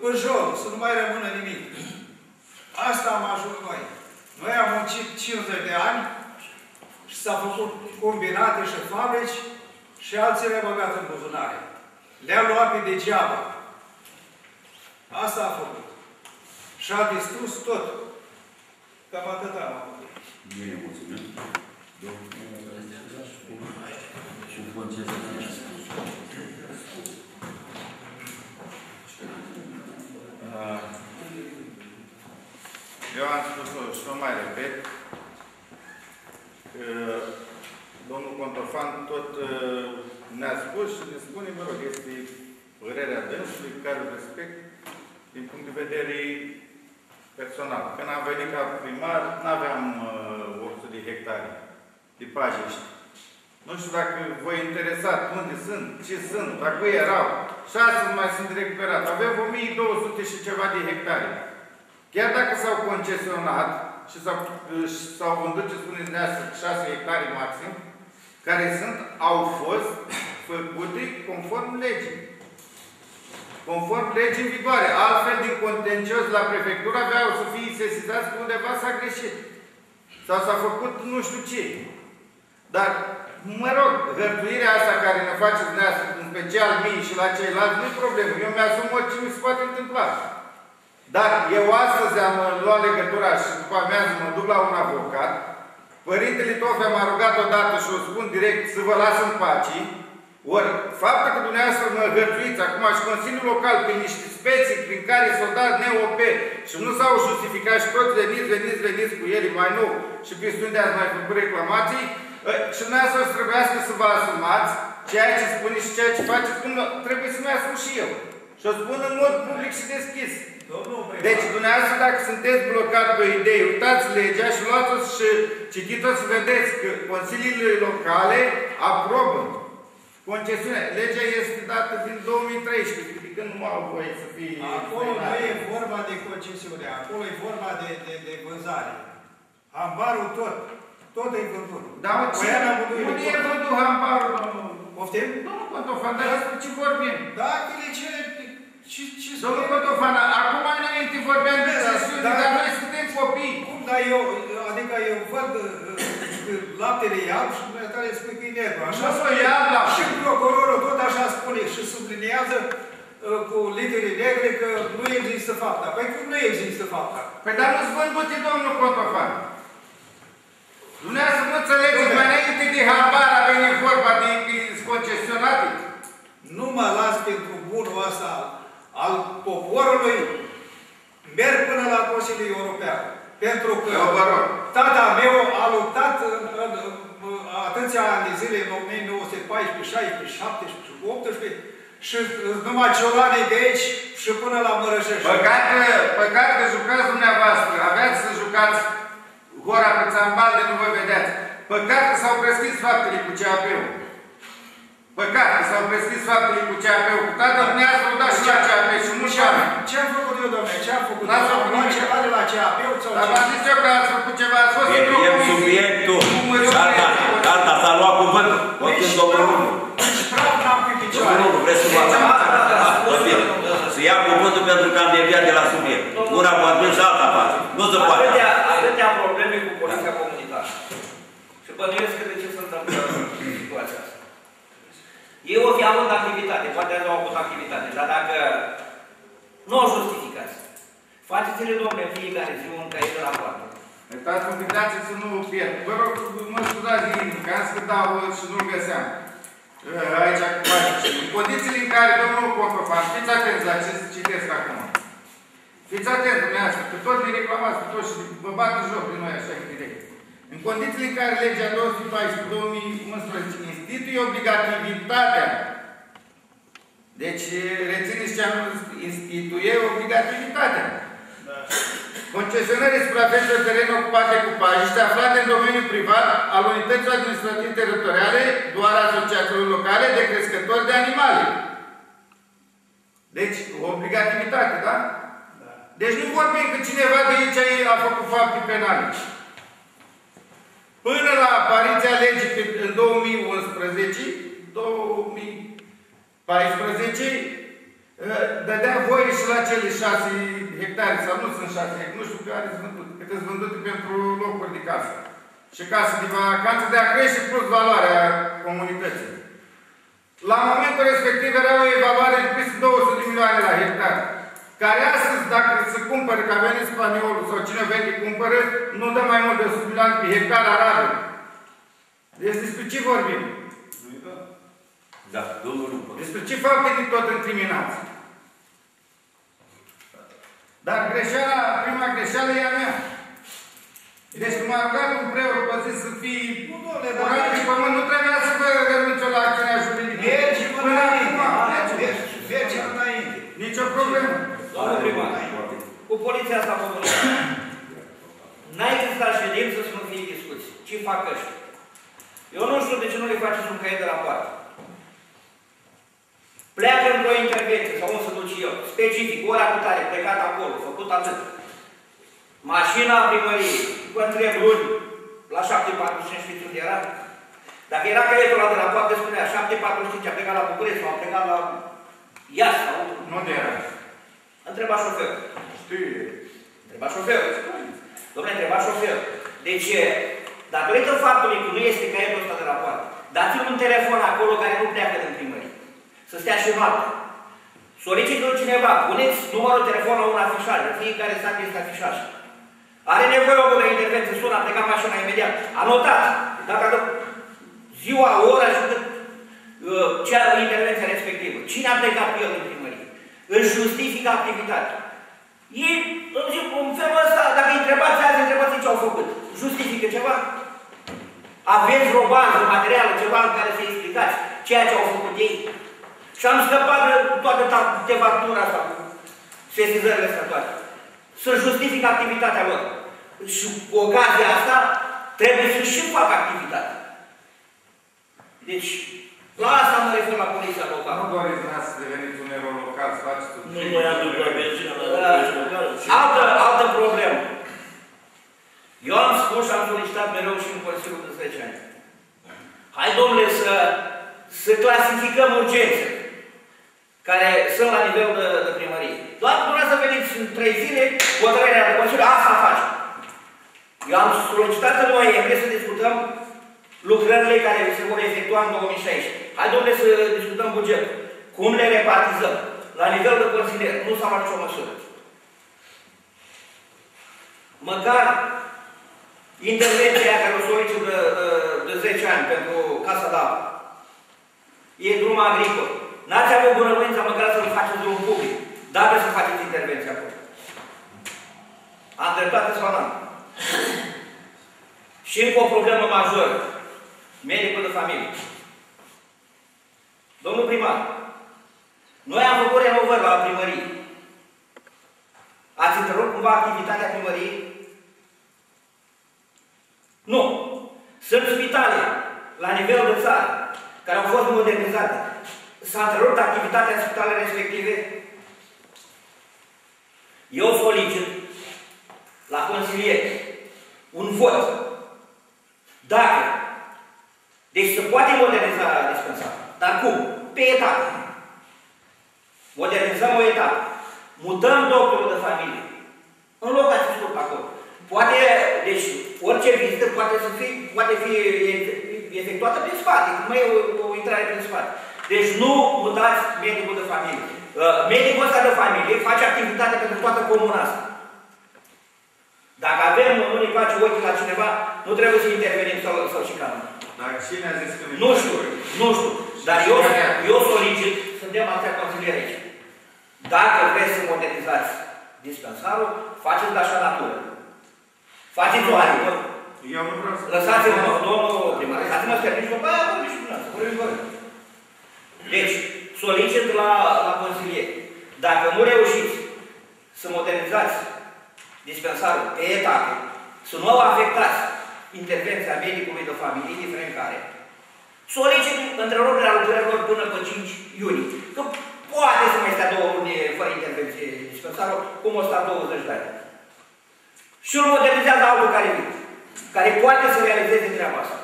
în jur, să nu mai rămână nimic. Asta am ajuns noi. Noi am muncit 50 de ani și s-a făcut combinate și fabrici și alții le-au băgat în buzunare. Le-au luat pe degeaba. Asta a făcut. Și a distrus tot. Cam atât am făcut. Bine, mulțumim. Și concesiunea. Uh, Eu am spus-o și nu mai repet, că domnul Contofan tot uh, ne-a spus și ne spune, mă rog, este părerea dânsului, pe care o respect, din punct de vedere personal. Când am venit ca primar, nu aveam uh, 100 de hectare de pajiști. Nu știu dacă vă interesat unde sunt, ce sunt, dacă erau. Șase nu mai sunt recuperat. Avem 1200 și ceva de hectare. Chiar dacă s-au concesionat și s-au vândut, ce spuneți dumneavoastră, 6 hectare maxim, care sunt, au fost făcute conform legii. Conform legii în vigoare. Altfel, din contencios la prefectură, aveau să fie sesizați că undeva s-a greșit. Sau s-a făcut nu știu ce. Dar, mă rog, hărtuirea asta care ne face dumneavoastră, în special mie și la ceilalți, nu e problemă. Eu mi-asum orice mi se poate întâmpla. Dar eu astăzi am luat legătura și după amiază mă duc la un avocat. Părintele Tofe m-a rugat odată și o spun direct să vă las în pace. Ori, faptul că dumneavoastră mă hărțuiți acum și Consiliul Local pe niște specii prin care s-au dat NOP și nu s-au justificat și toți veniți, veniți, veniți cu ele mai nou și pe unde ați mai făcut reclamații, ă, și dumneavoastră să trebuiască să vă asumați ceea ce spuneți și ceea ce faceți, cum trebuie să-mi asum și eu. Și o spun în mod public și deschis. Deci, dumneavoastră, dacă sunteți blocat pe o idee, uitați legea și luați-o și citiți-o să vedeți că consiliile locale aprobă concesiunea. Legea este dată din 2013, de când nu au voie să fie... Acolo nu e vorba de concesiune, acolo e vorba de, de, de vânzare. Hambarul tot, tot e vândut. Dar ce, unde e vândut hambarul, domnul? Poftim? Domnul Contofan, dar despre ce vorbim? Dacă le cere ce, ce Domnul Cotofan, acum înainte vorbeam de sesiune, da, dar noi suntem copii. Cum, dar eu, adică eu văd uh, laptele e alb și dumneavoastră îi spui că e negru. Așa nu spune, e alb, Și procurorul tot așa spune și subliniază uh, cu litere negre că nu există fapta. Păi cum nu există fapta? Păi dar nu-ți vândute, domnul Cotofan. Dumneavoastră nu înțelegeți, mai înainte de habar a venit vorba de, de concesionate. Nu mă las pentru bunul ăsta al poporului, merg până la Consiliul European. Pentru că tata meu a luptat în, în, în atâția ani de zile, în 1914, 16, 17 și 18, și numai ciolanii de aici și până la Mărășești. Păcat că, păcat că jucați dumneavoastră, aveați să jucați Hora pe țambal de nu vă vedeați. Păcat că s-au prescris faptele cu CAP-ul. Păcat că s-au prescris faptele cu CAP-ul. Cu tatăl dumneavoastră nu dați și la CAP și nu și Ce am făcut eu, domnule? Ce am făcut? N-ați făcut nimic. ceva de la CAP-ul sau Dar v-am zis eu că ați făcut ceva, ați fost într-o Vedem comisie. subiectul. Cu Gata, gata, s-a luat cuvânt. Oricând domnul Runu. Nici praf n-am pe picioare. Domnul Runu, vreți să vă Să ia cuvântul pentru că am deviat de la subiect. Una poate și alta face. Nu se poate. Atâtea, atâtea probleme cu poliția comunitară. Și bănuiesc că de ce se întâmplă situația asta. Ei o fi avut activitate, poate au avut activitate, dar dacă nu o justificați, faceți-le, domnule, în fiecare zi un caiet de rapoarte. Uitați un pic, dați să nu pierd. Vă rog, mă scuzați din nimic, că am să dau și nu-l găseam. Aici, cu pașii. În condițiile în care domnul Cotofan, fiți atenți la ce citesc acum. Fiți atenți, dumneavoastră, că tot ne reclamați, că tot și vă bate joc de noi așa direct. În condițiile în care legea 214-2011 instituie obligativitatea, deci rețineți ce am instituie obligativitatea. Da. Concesionării suprafețelor teren ocupate cu pajiște aflate în domeniul privat al unităților administrative teritoriale, doar asociațiilor locale de crescători de animale. Deci, obligativitate, da? Da. Deci nu vorbim că cineva de aici a făcut fapte penale. Până la apariția legii pe- în 2011, 2014, eh, dădea voie și la cele șase hectare, sau nu sunt șase hectare, nu știu care sunt vândute, câte sunt vândute pentru locuri de casă. Și casă de vacanță de a crește plus valoarea comunității. La momentul respectiv era o evaluare de peste 200 de milioane la hectar. Care astăzi, dacă se cumpără, ca venit spaniolul sau cine vende cumpără, nu dă mai mult de 100 de milioane pe hectar arabil. Deci despre ce vorbim? Da, domnul Runu. Despre ce fapte de tot incriminați? Dar greșeala, prima greșeală e a mea. Deci când m-a rugat un preot, vă zis să fii Nu, domnule, dar curat de pământ, nu trebuia să vă renunțe la acțiunea juridică. mergi până Până înainte. acum, Mergi, mergi înainte. nicio problemă. Domnul primar, cu poliția asta comunică. N-a existat ședință să nu fie discuții. Ce fac ăștia? Eu nu știu de ce nu le faceți un caiet de raport. Pleacă într-o intervenție, sau unde să duc eu, specific, ora cu tare, plecat acolo, făcut atât. Mașina primăriei, vă întreb luni, la 7.45 știți unde era? Dacă era caietul ăla de la poate spunea 7.45 a plecat la București sau a plecat la Iași sau Nu de era. Întreba șoferul. Știu. Întreba șoferul. Dom'le, întreba șoferul. Deci, datorită faptului că nu este caietul ăsta de raport, dați-mi un telefon acolo care nu pleacă din primărie. Să stea și noapte. Solicită cineva, puneți numărul telefonului în afișaj, în fiecare sat este afișaj. Are nevoie omul de intervenție, sună, a plecat mașina imediat. Anotați. Dacă aduc ziua, ora și cât uh, cea intervenția respectivă. Cine a plecat cu el din primărie? Își justifică activitatea. Ei, îmi zic, în felul ăsta, dacă îi întrebați azi, întrebați ce au făcut. Justifică ceva? Aveți o bază materială, ceva în care să explicați ceea ce au făcut ei? Și am scăpat de toată tevatura asta cu sesizările astea toate. Să justifică activitatea lor. Și cu ocazia asta trebuie să și facă activitatea. Deci, la asta mă refer la poliția locală. Nu doriți dumneavoastră să deveniți un erou local, să faceți tot Nu noi am doar benzină la Da. poliția locală. Altă, altă problemă. Eu am spus și am solicitat mereu și în Consiliul de 10 ani. Hai, domnule, să, să clasificăm urgențe care sunt la nivel de, de primărie. Doar dumneavoastră să veniți în trei zile, hotărârea de Consiliu, asta facem. Eu am solicitat în noiembrie să discutăm lucrările care se vor efectua în 2016. Hai, domnule, să discutăm bugetul. Cum le repartizăm? La nivel de consilier, nu s-a luat nicio măsură. Măcar intervenția care o solicit de, de, de 10 ani pentru Casa de Apă. E drum agricol. N-ați avut bunăvoința măcar să-l faceți drum public. Dacă să faceți intervenția acolo. Am dreptate sau n-am? Și încă o problemă majoră. Medicul de familie. Domnul primar, noi am făcut renovări la primărie. Ați întrerupt cumva activitatea primăriei? Nu. Sunt spitale la nivel de țară care au fost modernizate. S-a întrerupt activitatea în spitalele respective? Eu solicit la consilier un vot. Dacă. Deci se poate moderniza dispensarul. Dar cum? Pe etape. Modernizăm o etapă. Mutăm doctorul de familie. În loc acest scurt acolo. Poate, deci, orice vizită poate să fie, poate fi efectuată prin spate, cum e o, o intrare prin spate. Deci nu mutați medicul de familie. Uh, medicul ăsta de familie face activitate pentru toată comuna asta. Dacă avem, nu ne face ochii la cineva, nu trebuie să intervenim sau, sau și cam. Dar cine a zis că Nu știu, nu știu. Dar eu, eu solicit, suntem atâtea consilieri aici. Dacă vreți să modernizați dispensarul, faceți de așa natură. Faceți o adică. Eu nu vreau să... Lăsați-mă, domnul primar, lăsați-mă să termin și după aia vorbim și dumneavoastră, vorbim corect. Deci, solicit la, la consilier. Dacă nu reușiți să modernizați dispensarul pe etape, să nu afectați intervenția medicului de familie, indiferent care, solicit întreruperea lucrărilor până pe 5 iunie. Că poate să mai stea două luni fără intervenție dispensarul, cum o sta 20 de ani. Și îl modernizează altul care vine, care poate să realizeze treaba asta.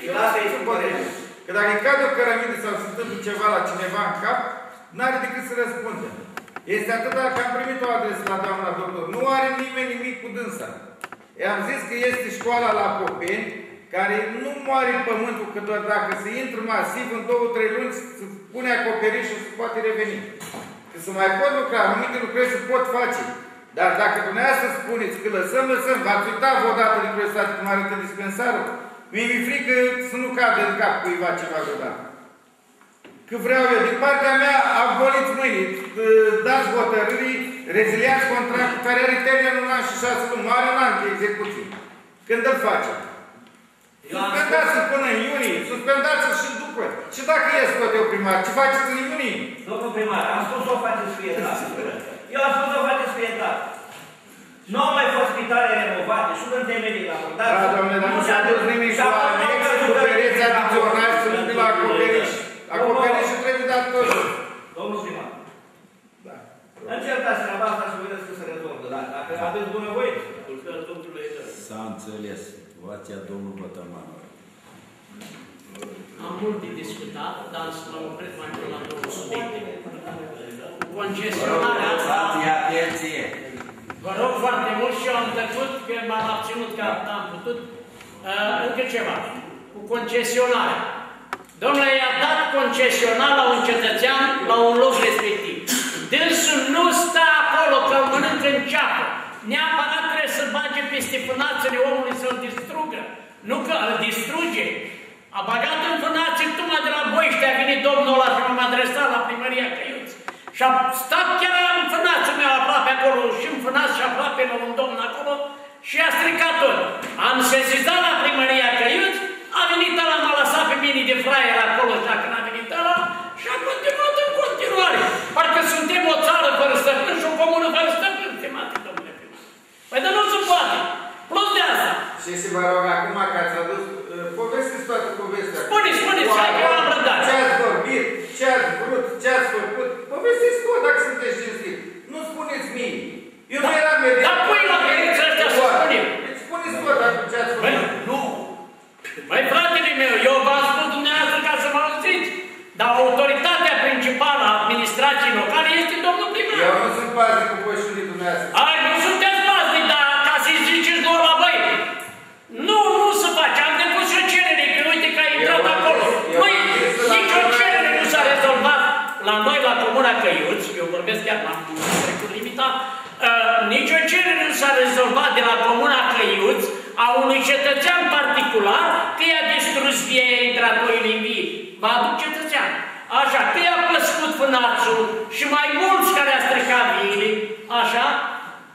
Și asta este părerea Că dacă îi cade o cărămidă sau se întâmplă ceva la cineva în cap, n-are decât să răspundă. Este atât că am primit o adresă la doamna doctor. Nu are nimeni nimic cu dânsa. I-am zis că este școala la Popeni, care nu moare pământul, că doar dacă se intră masiv în două, trei luni, se pune acoperiș și se poate reveni. Că să mai pot lucra, anumite lucrări se pot face. Dar dacă dumneavoastră spuneți că lăsăm, lăsăm, v-ați uitat odată din curiozitate cum arătă dispensarul, mi-e mi frică să nu cadă în cap cuiva ceva vreodată. Că vreau eu, din partea mea, aboliți mâine, dați hotărârii, reziliați contractul care are termen un an și șase luni, nu are un an de execuție. Când îl facem? Eu am Suspendați-l până în iunie, suspendați-l și după. Și dacă ies tot eu primar, ce faceți în iunie? Domnul primar, am spus o faceți fiecare. Eu am spus o faceți fiecare. Nu au mai fost spitale renovate, și în temelii la urmă. Da, domnule, dar nu s-a dus nimic Și cu acum anex, nu cu trebuie pereți să adiționali, să raportăm. duc la acoperiș. Acoperișul trebuie dat tot. Domnul primar, Da. încercați treaba asta și vedeți că se rezolvă. Da, dacă aveți bunăvoie. Lucrăm domnule S-a înțeles situația domnul Bătăman. Am mult de discutat, dar să mă opresc mai mult la două subiecte. Cu concesionarea asta, atenție! Vă rog foarte mult și eu am tăcut că m-am abținut că am putut. Uh, încă ceva. Cu concesionarea. Domnule, i-a dat concesionar la un cetățean la un loc respectiv. Dânsul nu stă acolo că îl mănâncă în ceapă. Neapărat trebuie să bage peste fânațele omului să-l distrugă. Nu că îl distruge. A băgat în fânațe tocmai de la Boiște, a venit domnul ăla și m-am adresat la primăria Căiuț. Și a stat acolo, și în fânaț și aproape la un domn acolo, și a stricat tot. Am sesizat la primăria Căiuț, a venit ăla, m-a lăsat pe mine de fraier acolo, și când a venit ăla, și a continuat în continuare. Parcă suntem o țară fără stăpân și o comună fără stăpân, stimate domnule primar. Păi dar nu se poate. Plus de asta. Și să vă rog acum că ați adus, uh, povestiți toată povestea. Spuneți, spuneți, hai că eu am răbdare. Ce ați vorbit, ce ați vrut, ce ați făcut. Povestiți tot dacă sunteți cinstit. Nu spuneți mie. Eu nu Da, eram mediator. dar pui la pereți ăștia să spunem. Deci spuneți tot dacă ce ați Băi, făcut. nu. Băi, fratele meu, eu v-am spus dumneavoastră ca să mă auziți. Dar autoritatea principală a administrației locale este domnul primar. Eu nu sunt paznic cu poșurii dumneavoastră. Ai, nu sunteți paznic, dar ca să-i ziceți lor la băi. Nu, nu se face. Am depus și o cerere, că uite că a intrat Eu am acolo. zis- eu Măi, am zis la nici o comuna cerere nu s-a Căiuț. rezolvat la noi, la Comuna Căiuț, eu vorbesc chiar la trecut limita, uh, nici o cerere nu s-a rezolvat de la Comuna Căiuț a unui cetățean particular că i-a distrus vie intratorii în vie. Vă aduc cetățean. Așa, că i-a plăscut fânațul și mai mulți care a stricat viile, așa,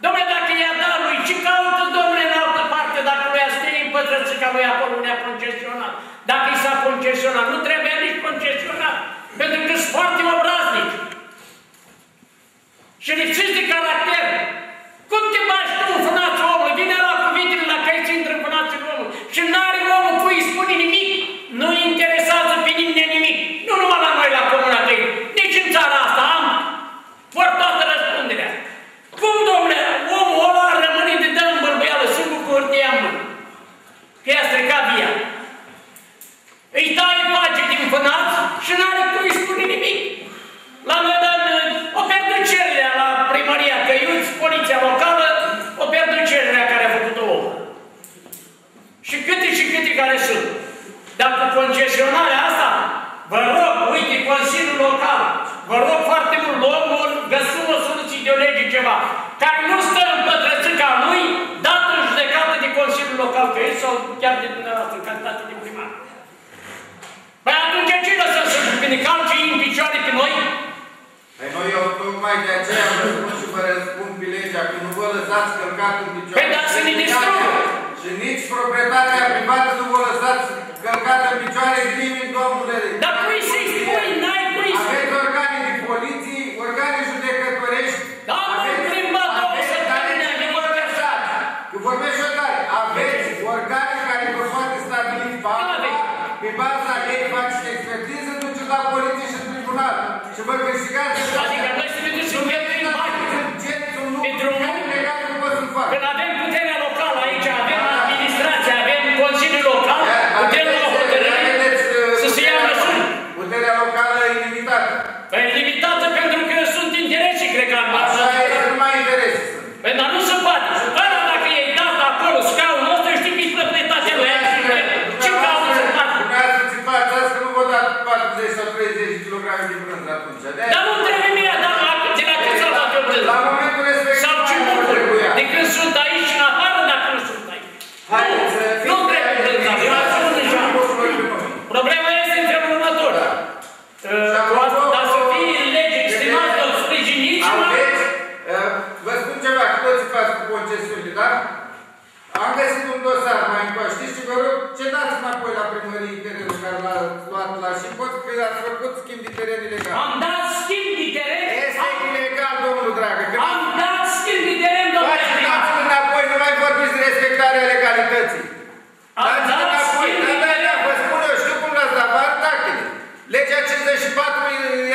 Dom'le, dacă i-a dat lui, ce caută, domnule, în altă parte, dacă lui a stea în pătrățica lui acolo unde a concesionat? Dacă i s-a concesionat, nu trebuie nici concesionat, pentru că sunt foarte obraznici. Și lipsiți de caracter. Cum te bași tu în fânațul omului? Vine la cuvintele la care ți intră în fânațul omului. Și n-are omul cui îi spune nimic. Nu interesează pe nimeni nimic. Nu numai la noi, la Comuna Tăi. Nici în țara asta am vor toată răspunderea. Cum, domnule, omul ăla rămâne de dă în bărbăială singur cu hârtia în mână? Că i-a stricat via. Îi taie pace din fânat și n-are cum îi spune nimic. La noi dat o pierdut cererea la primăria Căiuț, poliția locală, o pierdut cererea care a făcut-o omul. Și câte și câte care sunt. Dar cu concesionarea asta, vă rog, uite, Consiliul Local, vă rog foarte mult, luăm o, găsim o soluție ideologică ceva, care nu stă în pătrățica lui, dată în judecată de Consiliul Local Căiuț sau chiar de dumneavoastră, în calitate de primar. Păi atunci ce lăsăm să ne calce în picioare pe noi? Păi noi eu tocmai de aceea vă spun și vă răspund pe legea, că nu vă lăsați călcat în picioare. Păi dar să ne distrugă! Și nici proprietatea privată nu vă lăsați călcat în picioare de nimeni, domnule. Dar cui să-i spui? N-ai cui să Aveți organe de poliție, organe judecătorești. Da, mă, aveți- plimbat două aveți- săptămâni, dar am nu venit vorbesc așa. Că vorbesc și eu tare. Aveți organe care vă poate stabili fapta, pe baza ei faceți expertiză, duceți la poliție și în tribunal. Și vă câștigați de Adică noi să ne ducem pe prin bani. Pentru un om. legal nu pot să-l fac. Când avem sunt aici, în afară dacă nu sunt aici. Nu trebuie să sunt deja. Problema este în felul următor. Dar să fie lege stimați, să sprijiniți. Aveți, ă, vă spun ceva, toți faci cu concesiuni, da? Am găsit un dosar mai încoa. Știți ce vă rog? Ce dați înapoi la primărie terenul care l-a luat la și pot că ați făcut schimb de teren ilegal. Am dat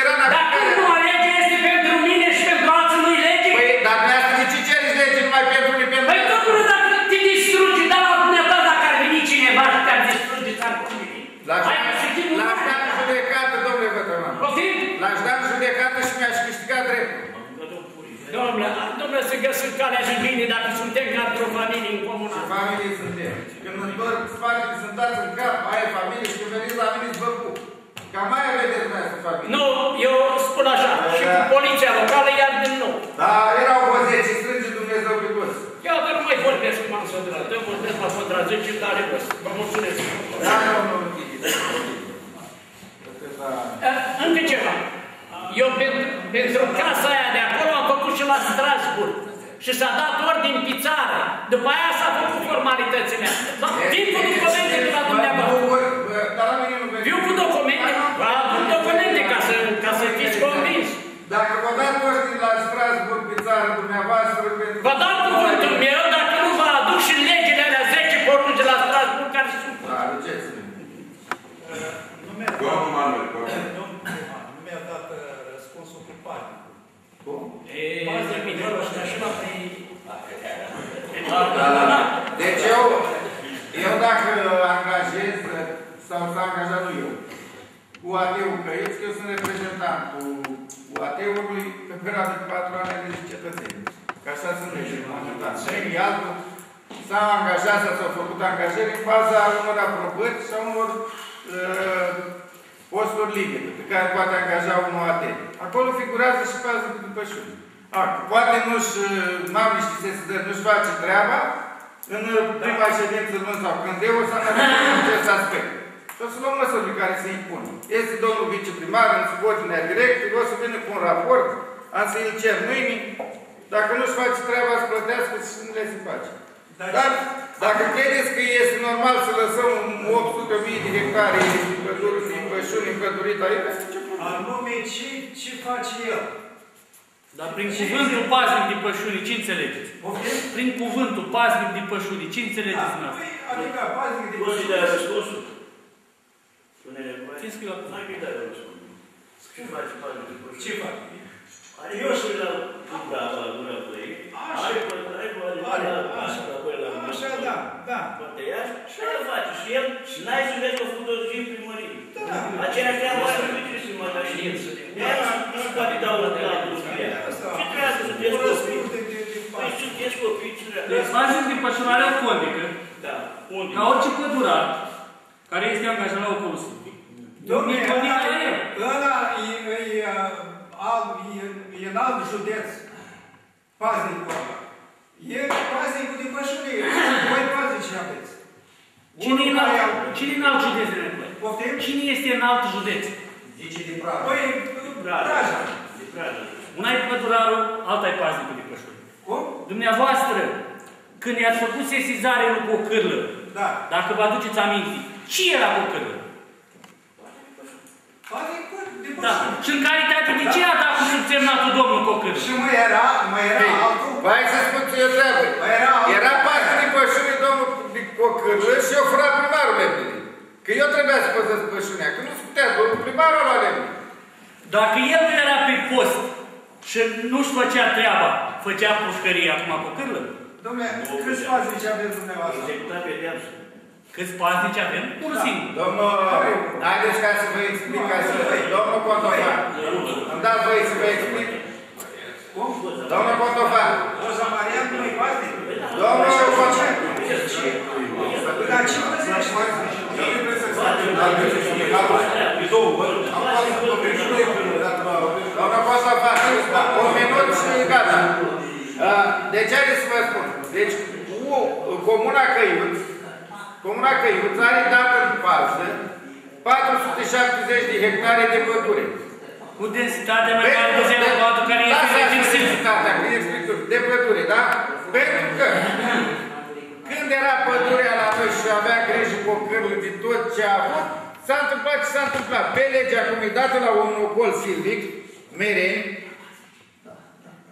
era în Dacă aplicare. nu legea este pentru mine și pentru alții nu-i lege, Păi, dar dumneavoastră de ce cereți lege numai pentru unii pentru Păi domnule, dacă te distrugi, dar la dumneata dacă ar veni cineva și te-ar distruge, ți-ar conveni. L-aș Hai că să știm l-aș da în judecată, domnule Vătăman. Poftim? L-aș da în judecată și mi-aș câștiga dreptul. Domnule, domnule, să găsim calea și bine dacă suntem ca într-o familie în comună. Ce familie suntem? Când mă întorc spatele, sunt dați în cap, aia e familie și când veniți la mine, vă pup. Cam aia vedeți dumneavoastră familie. Nu, eu spun așa, și cu poliția locală iar din nou. Da, erau vozeți, strânge Dumnezeu pe toți. Eu dar nu mai vorbesc cu m-am sădrat, eu vorbesc la contrazice tare vă vă mulțumesc. Da, domnul Eh, Încă ceva. Eu pentru, pentru casa aia de acolo am făcut și la Strasburg. Și s-a dat ordin pe țară. După aia s-a făcut formalitățile. Da, vin cu documente de la dumneavoastră. Dacă vă dați ordin la Strasburg pe țară dumneavoastră pentru... Vă dau cuvântul meu dacă nu vă aduc și legile alea 10 porunci de la Strasburg care sunt. Da, aduceți-mi. Domnul Manuel, vă rog. Nu mi-a dat uh, răspunsul cu bani. E, să mi vă rog, și la pe... Da, da, da. Deci eu, eu dacă angajez, sau să angajat nu eu, cu AT-ul Căiți, că eu sunt reprezentantul AT-ului pe perioadă de patru ani de cetățeni. Că așa sunt legile momentan. Și altul s-a angajat sau s-au făcut angajări în baza unor aprobări sau unor uh, posturi libere pe care poate angaja unul AT. Acolo figurează și pază de după șuri. Acum, poate nu-și, n-am niște sesizări, nu-și face treaba, în prima ședință luni sau când eu o să analizăm acest aspect. Și o să luăm măsurile care se impun. Este domnul viceprimar în subordinea directă, o să vină cu un raport, am să îl cer mâine, dacă nu-și face treaba, să plătească și nu le se face. Dar dacă credeți că este normal să lăsăm 800.000 de hectare de păduri, de pășuni împădurite aici, ce Anume, ce, ce face el? Dar prin cuvântul paznic de pășuni, ce înțelegeți? Prin cuvântul paznic de pășuni, ce înțelegeți dumneavoastră? Păi, Adică, paznic de Nu ți dai răspunsul? Spune-ne, băi. Ce scrie acolo? Hai că-i dai răspunsul. Ce faci, faci? Ce fac? Are eu și la da, la gura cu ei. Așa. Are cu ai cu Are, la așa. la cu la Așa, da, da. Poate ia și el face. Și el, și n-ai să vezi că a făcut o zi în primărie. Da. Aceeași treabă are cu ce să mă dai și el. Nu se poate da la la Turcia. Ce treabă să sunteți copii? Păi sunteți copii, ce treabă? Deci paznic de pășuni are o condică, Da. Unde? ca orice pădurar, care este angajat la o comisie. Domnule, Nu condică la el. ăla e, e, uh, alt, e, e în alt județ. Paznicul ăla. E paznicul din pășurie. Voi paznici aveți. Cine e în Unul care alt, au- cine e în alt județ de nevoie? Poftim? Cine este în alt județ? Zice din Praga. Păi, Praja. De Praga. Una e pădurarul, alta e paznicul de pășuni. Cum? Dumneavoastră, când i-ați făcut sesizare lui Cocârlă, Da. dacă vă aduceți aminte, ce era Cocârlă? Paznicul de Da. pășurie. Și în calitate de ce a dat cu subsemnatul domnul Cocârlă? Și mai era, mai era Ei, altul. Vai să spun ce eu treabă. Mai era altul. Era parte din pășune domnul Cocârlă și eu fura primarul lemnului. Că eu trebuia să păzesc pășunea, că nu se putea, domnul primarul la lemnul. Dacă el nu era pe post și nu-și făcea treaba, făcea pușcărie acum Cocârlă? Domnule, câți paznici aveți dumneavoastră? Executat pedeapsă. Câți paznici avem? Unul singur. Domnul, haideți ca să vă explic, ca să... Domnul Contofan, îmi dați voie să vă explic? Cum? Domnul Contofan, Roza Marian nu-i paznic? domnul Contofan, Dar ce vă zici? Domnul Contofan, un minut și gata. Uh, Deci, haideți să vă spun. Deci, cu- Comuna Căiuț, Comuna Căiuț are dată în fază 470 de hectare de pădure. Cu densitate mai mare de 0,4 care este Lasă regim simplu. densitatea, că explic eu, de pădure, da? Pentru că când era pădurea la noi și avea grijă cu o cârlă de tot ce a avut, s-a întâmplat ce s-a întâmplat. Pe legea cum e dată la un ocol silvic, mereni,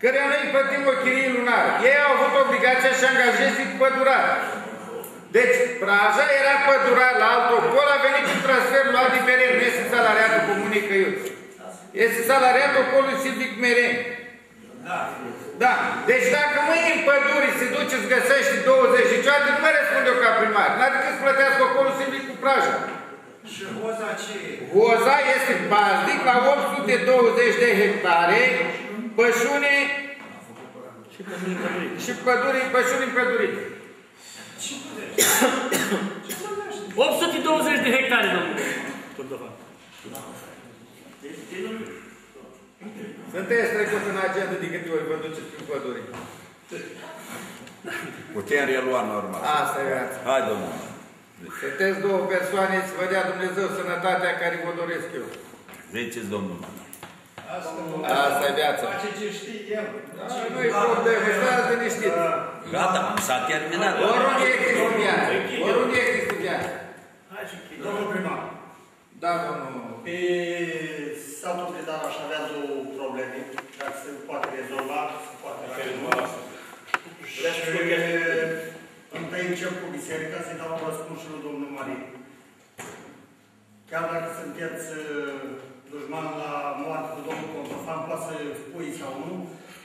care noi plătim o chirie lunară. Ei au avut obligația și angajezi cu pădurare. Deci, Praja era pădurar la alt ocol, a venit cu transfer luat din mereni, nu este salariatul comunii Căiuți. Este salariatul ocolului silvic mereni. Da. Da. Deci dacă mâine în pădure se duce, îți găsești 20 de cioate, nu mai răspunde eu ca primar. N-are decât să plătească ocolul silvic cu Praja. Și hoza ce e? Hoza este baznic la 820 de hectare, pășune și păduri, pășuni împădurite. 820 de hectare, domnule. Tordofan. Sunteți trecut în agenda de câte ori vă duceți prin pădure. Putem relua normal. Asta e viața. Hai, domnule. Sunteți două persoane, să vă dea Dumnezeu sănătatea care vă doresc eu. Ziceți, domnul. Asta e viața. Face ce știe el. Da, nu e problemă, stați liniștit. Gata, s-a terminat. Oriunde e Cristian. Oriunde e Cristian. Hai și închide. Domnul primar. Da, domnul. Pe satul Bredar aș avea două probleme, dacă se poate rezolva, se poate rezolva. Vreau să Și spun o chestie. întâi încep cu biserica, să-i dau un răspuns și lui domnul Marin. Chiar dacă sunteți uh, dușman la moarte cu domnul Contofan, poate să spui sau nu,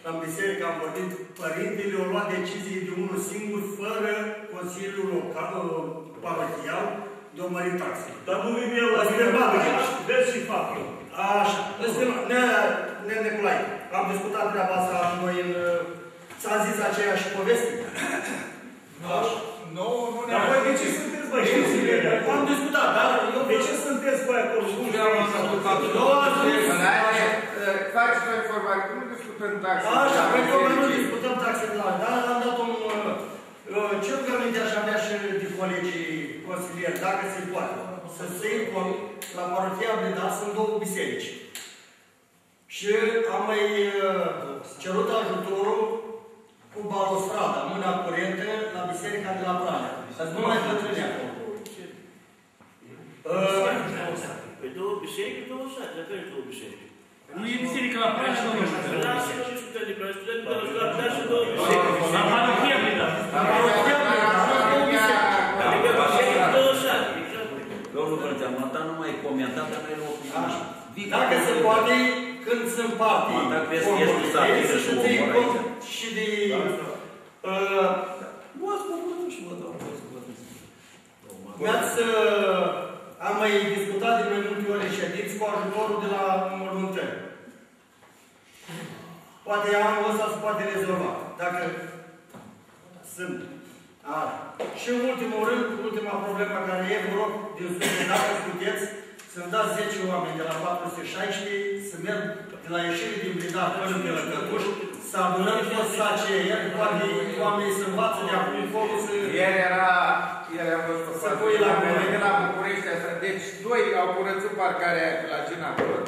la biserică am vorbit, părintele au luat decizie de unul singur, fără Consiliul Local, uh, parochial, de o mări taxe. Dar nu vin eu la Asta e schimbat, bani. vezi și fac eu. Așa. Ne, ne, Neculai, am discutat treaba asta noi în... S-a zis aceeași poveste? Așa. Nu, nu ne Dar voi de ce sunteți, băi, consilieri? Am discutat, dar eu De ce sunteți, băi, acolo? Nu știu, am ascultat. Nu am spus. Faceți o informare, nu discutăm taxe. Așa, pentru că noi nu discutăm taxele la dar am dat un... uh, Ce rugăminte aș avea și de colegii consilieri, dacă se poate, să se iei cont, la parohia Bleda sunt două biserici. Și am mai uh, cerut ajutorul cu balustrada, mâna curentă, la biserica de la Pranea. Să nu mai bătrâne acolo. Uh, Păi două biserici, două sate, de care două biserici? Nu e biserică la Praga, domnule. Lasă, nu discutăm de Praga, student de la Praga și două biserici. La parohia, da. la parohia Bleda sunt două biserici. Adică biserici, două sate, exact. Domnul Părțean, Mata nu mai comentat, dar noi nu Așa. Dacă se poate, când sunt partii, Mă, dacă vezi că ești comunii, satin să și se omor ții aici. cont și de... uh, Luați cuvântul și vă dau. Mi-ați... uh, Am mai discutat de mai multe ori în ședinți cu ajutorul de la mormântări. Poate anul ăsta se poate rezolva. Dacă sunt. A. Și în ultimul rând, ultima problemă care e, vă rog, din suflet, dacă puteți, să-mi dați 10 oameni de la 416 să merg de la ieșire din Bridar până de la Cătuș, să adunăm toți sacii, iar poate oamenii să învață de acum încolo să... Ieri era, ieri am văzut Să pui la la gură. la București, asta. deci doi au curățit parcarea aia pe la Gina acolo.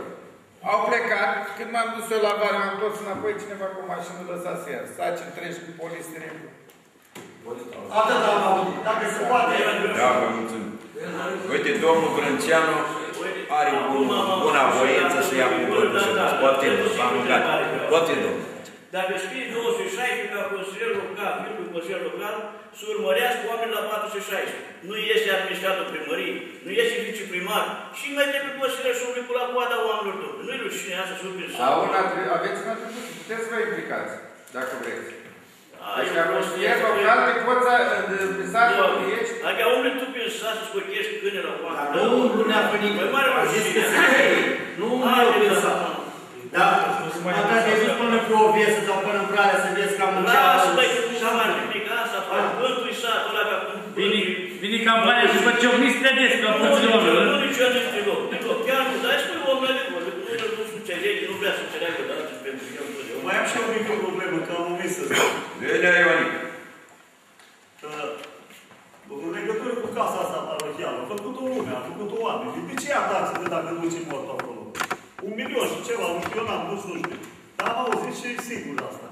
Au plecat, când m-am dus eu la vară, m-am dus înapoi, cineva cu o mașină lăsa să ia. Saci întregi cu polistirem. Atât am auzit. Dacă se poate... Da, vă mulțumim. Uite, domnul Brânceanu are bun- bună voință să ia cuvântul să vă Poate, v-am rugat. Poate, domnul. Dacă scrie 216 ca consilier local, membru consilier local, să urmărească oameni la 416. Nu este administrator primării, nu este viceprimar și mai trebuie consilier și urmă la coada oamenilor domnului. Nu-i rușine asta să urmă Sau un atri- aveți un atribut, puteți să vă implicați, dacă vreți. Deci, eu dacă vreau să știți iau local, te poți să- de- de sat, unde ești, Adică umble tu prin sat să scochești câine la oameni. Nu umblu neapărat Păi nimeni. mare A zis că rușine. se trei. Nu umblu Hai, pe da. sat. Da. Dacă te duci până pe o viesă sau până în Bralea să vezi că am Lasă, băi, nimic, asta faci. Bântul-i satul ăla, că acum... Vine, vine campania și vă ciocniți credeți că Nu, puțin nici eu, oameni. nu, nici eu, nici deloc. Deloc. Chiar nu, dar spui omul de vorbe, nu, nu, nu înțelege, nu vrea să înțeleagă, dar ce pentru el întotdeauna. Mai am și o mică problemă, că am omis să spun. Venea Ionic. Că, În legătură cu casa asta parohială, a făcut-o lume, a făcut-o oameni. De ce ia taxe de dacă duci mort acolo? Un milion și ceva, nu știu, eu n-am dus, nu știu. Dar am auzit și sigur asta.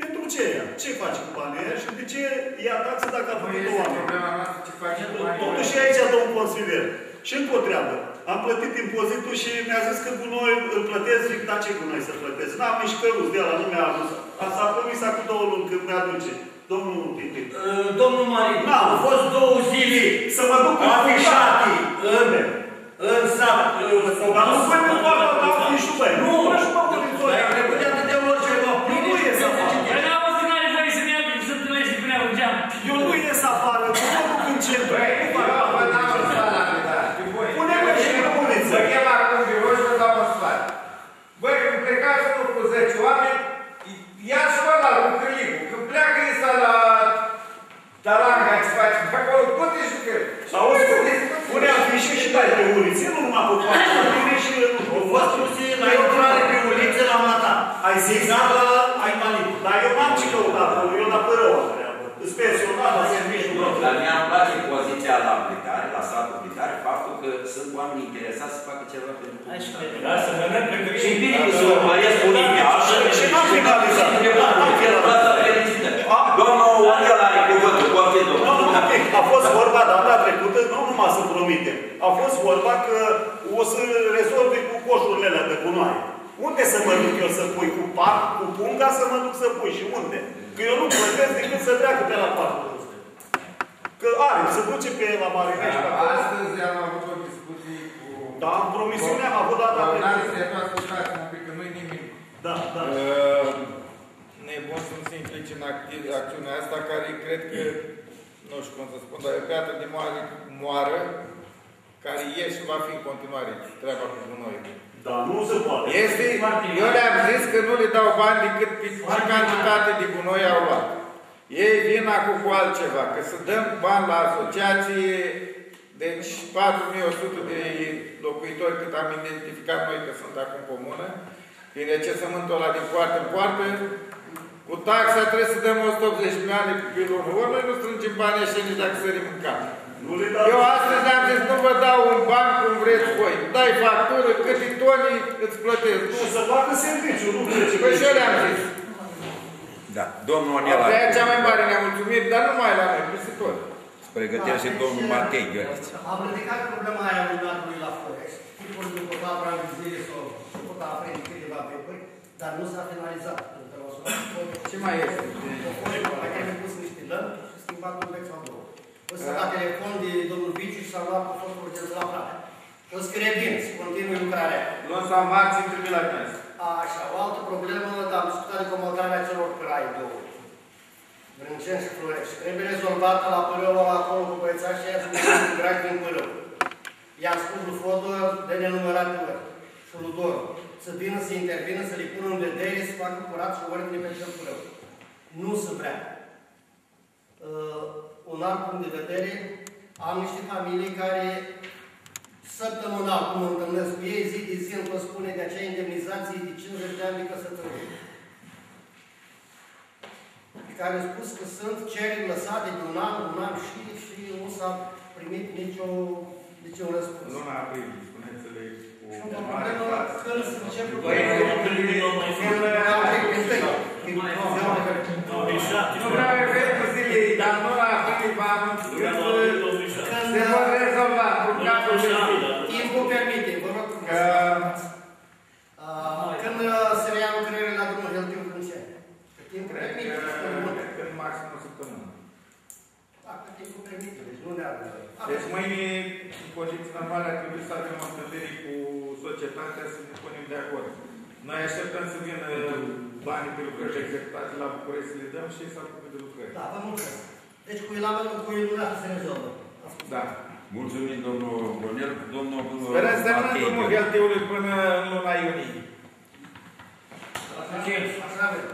Pentru ce ea? Ce face cu banii aia și de ce ia taxe dacă a nu făcut-o este oameni? problema noastră ce facem cu banii. Totuși aici, domnul consilier, Și încă o treabă. Am plătit impozitul și mi-a zis că gunoi îl plătesc, zic, da ce gunoi să plătesc? N-am nici căruț de la nu mi-a adus. Asta a promis acum două luni când mi-aduce. Domnul Pipi. Uh, Domnul Marin, Da. au fost două zile Să mă duc în afișate în, în sat. Dar nu voi pe poartă, dau fișul, băi. Nu, Nu și mă Ai zis? Da, la animalii. Dar eu n-am ce căuta acolo, eu la părău treabă. Îți pensionat la serviciul meu. Dar mi-a place poziția la aplicare, la satul aplicare, faptul că sunt oameni interesați să facă ceva pentru Da, să vedem pe că Și bine că se urmăresc bulimia Și n-am finalizat. Domnul Oanel are cuvântul, confidul. Nu, nu, un pic. A fost vorba data trecută, nu numai să promite. A fost vorba că o să rezolve cu coșurile alea de gunoaie. Unde să mă duc eu să pui? Cu par, cu punga să mă duc să pui? Și unde? Că eu nu plătesc decât să treacă pe la parcul ăsta. Că are, se duce pe la Marinești. pe acolo. Astăzi am avut o discuție cu... Da, am promisiunea am avut data Coordonare trecută. să ascultați un pic, că nu-i nimic. Da, da. Uh, nebun să nu se implice în acti- acțiunea asta, care cred că, nu știu cum să spun, dar e o piatră de moare, moară, care e și va fi în continuare treaba cu noi. Da, nu se poate. Este, eu le-am zis că nu le dau bani decât pe ce cantitate de gunoi au luat. Ei vin acum cu altceva, că să dăm bani la asociație, deci 4100 de locuitori cât am identificat noi că sunt acum în comună, prin recesământul ăla din poartă în poartă, cu taxa trebuie să dăm 180 milioane pe lună. Ori noi nu strângem banii așa nici dacă sărim în cap. Nu le dau. Eu astăzi am zis, nu vă dau un ban cum vreți voi. Dai factură, câte toni îți plătesc. Nu. Și să facă serviciu, nu trece. Păi și eu le-am zis. Da, domnul Onel Asta e are cea mai mare nemulțumire, dar nu mai la noi, peste tot. Se pregătește domnul Matei Gheorghe. Am ridicat problema aia lunatului la Forest. Tipul de patru ani de zile sau tot a aprins câteva pepări, dar nu s-a finalizat. Pentru că o să Ce mai este? O folie pe care mi-a pus niște lămpi și schimbat un bec sau două. Ăsta la telefon de domnul Viciu și s-a luat cu tot urgență la frate. Și o scrie bine, să continui lucrarea. Luni sau marți îmi trimit la gaz. Așa, o altă problemă, dar am discutat de comodarea celor crai două. Brânceni și Florești. Trebuie rezolvată la părăul ăla acolo cu băiețașii aia sunt un drag din părău. I-am spus lui Fodor de nenumărate ori și lui Doru să vină să intervină, să le pună în vedere, să facă curat și ordine pe cel părău. Nu se vrea. Uh, un alt punct de vedere, am niște familii care săptămânal, cum mă întâlnesc cu ei, zi de zi îmi tot spune de acea indemnizație de 50 de ani de căsătorie. Care au spus că sunt cereri lăsate de un an, un an și, și nu s-a primit nicio, niciun răspuns. Luna aprilie, spuneți-le cu Și o mare problemă față. când se încep Băi, nu trebuie să mai fie. Când am întâi. Nu, din șapte. Nu vreau efectul zilei, dar nu la aprilie vă anunț că Vreau la anul 2007. Când se vor rezolva cu capul de timpul permite, vă rog frumos. Că Uh, Când uh, se reia lucrările la drumul Heltiu Crânceni? Că timpul cred permite. că că nu- cred că maxim o săptămână. Dacă timpul permite, deci nu ne-ar Deci mâine, în condiții normale, ar trebui să avem o întâlnire cu societatea să ne punem de acord. Noi așteptăm să vină banii pe lucrări executate la București să le dăm și să ocupe de lucrări. Da, vă mulțumesc. Deci cu ilamenul, cu ilumina se rezolvă. Da. Mulțumim, domnul Onel. Domnul Sperăm să terminăm Matei drumul Gheorghe. Helteului până în luna iunie. Așa avem.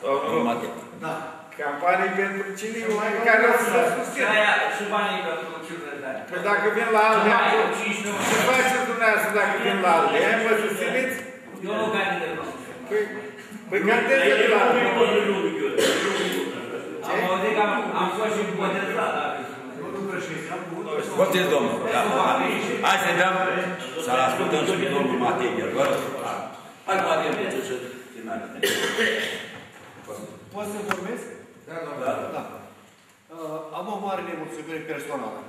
Sau Domnul nu? Matei. Da. Campanii pentru cine care o să Și susțină. aia și banii pentru children de ani. Că dacă vin la alte, ce faceți dumneavoastră dacă vin la alte? Mă susțineți? Eu nu candidez, nu. Păi, păi canteze de la alte. Am auzit că am, am fost și botezat, dacă Poftiți, domnul. Da. Hai să dăm, să-l ascultăm și pe domnul Matei Gheorghe. Vă rog. Hai, Matei, puțin să finale. Poți să vorbesc? Da, domnule. Da. Da. Uh, am o mare nemulțumire personală.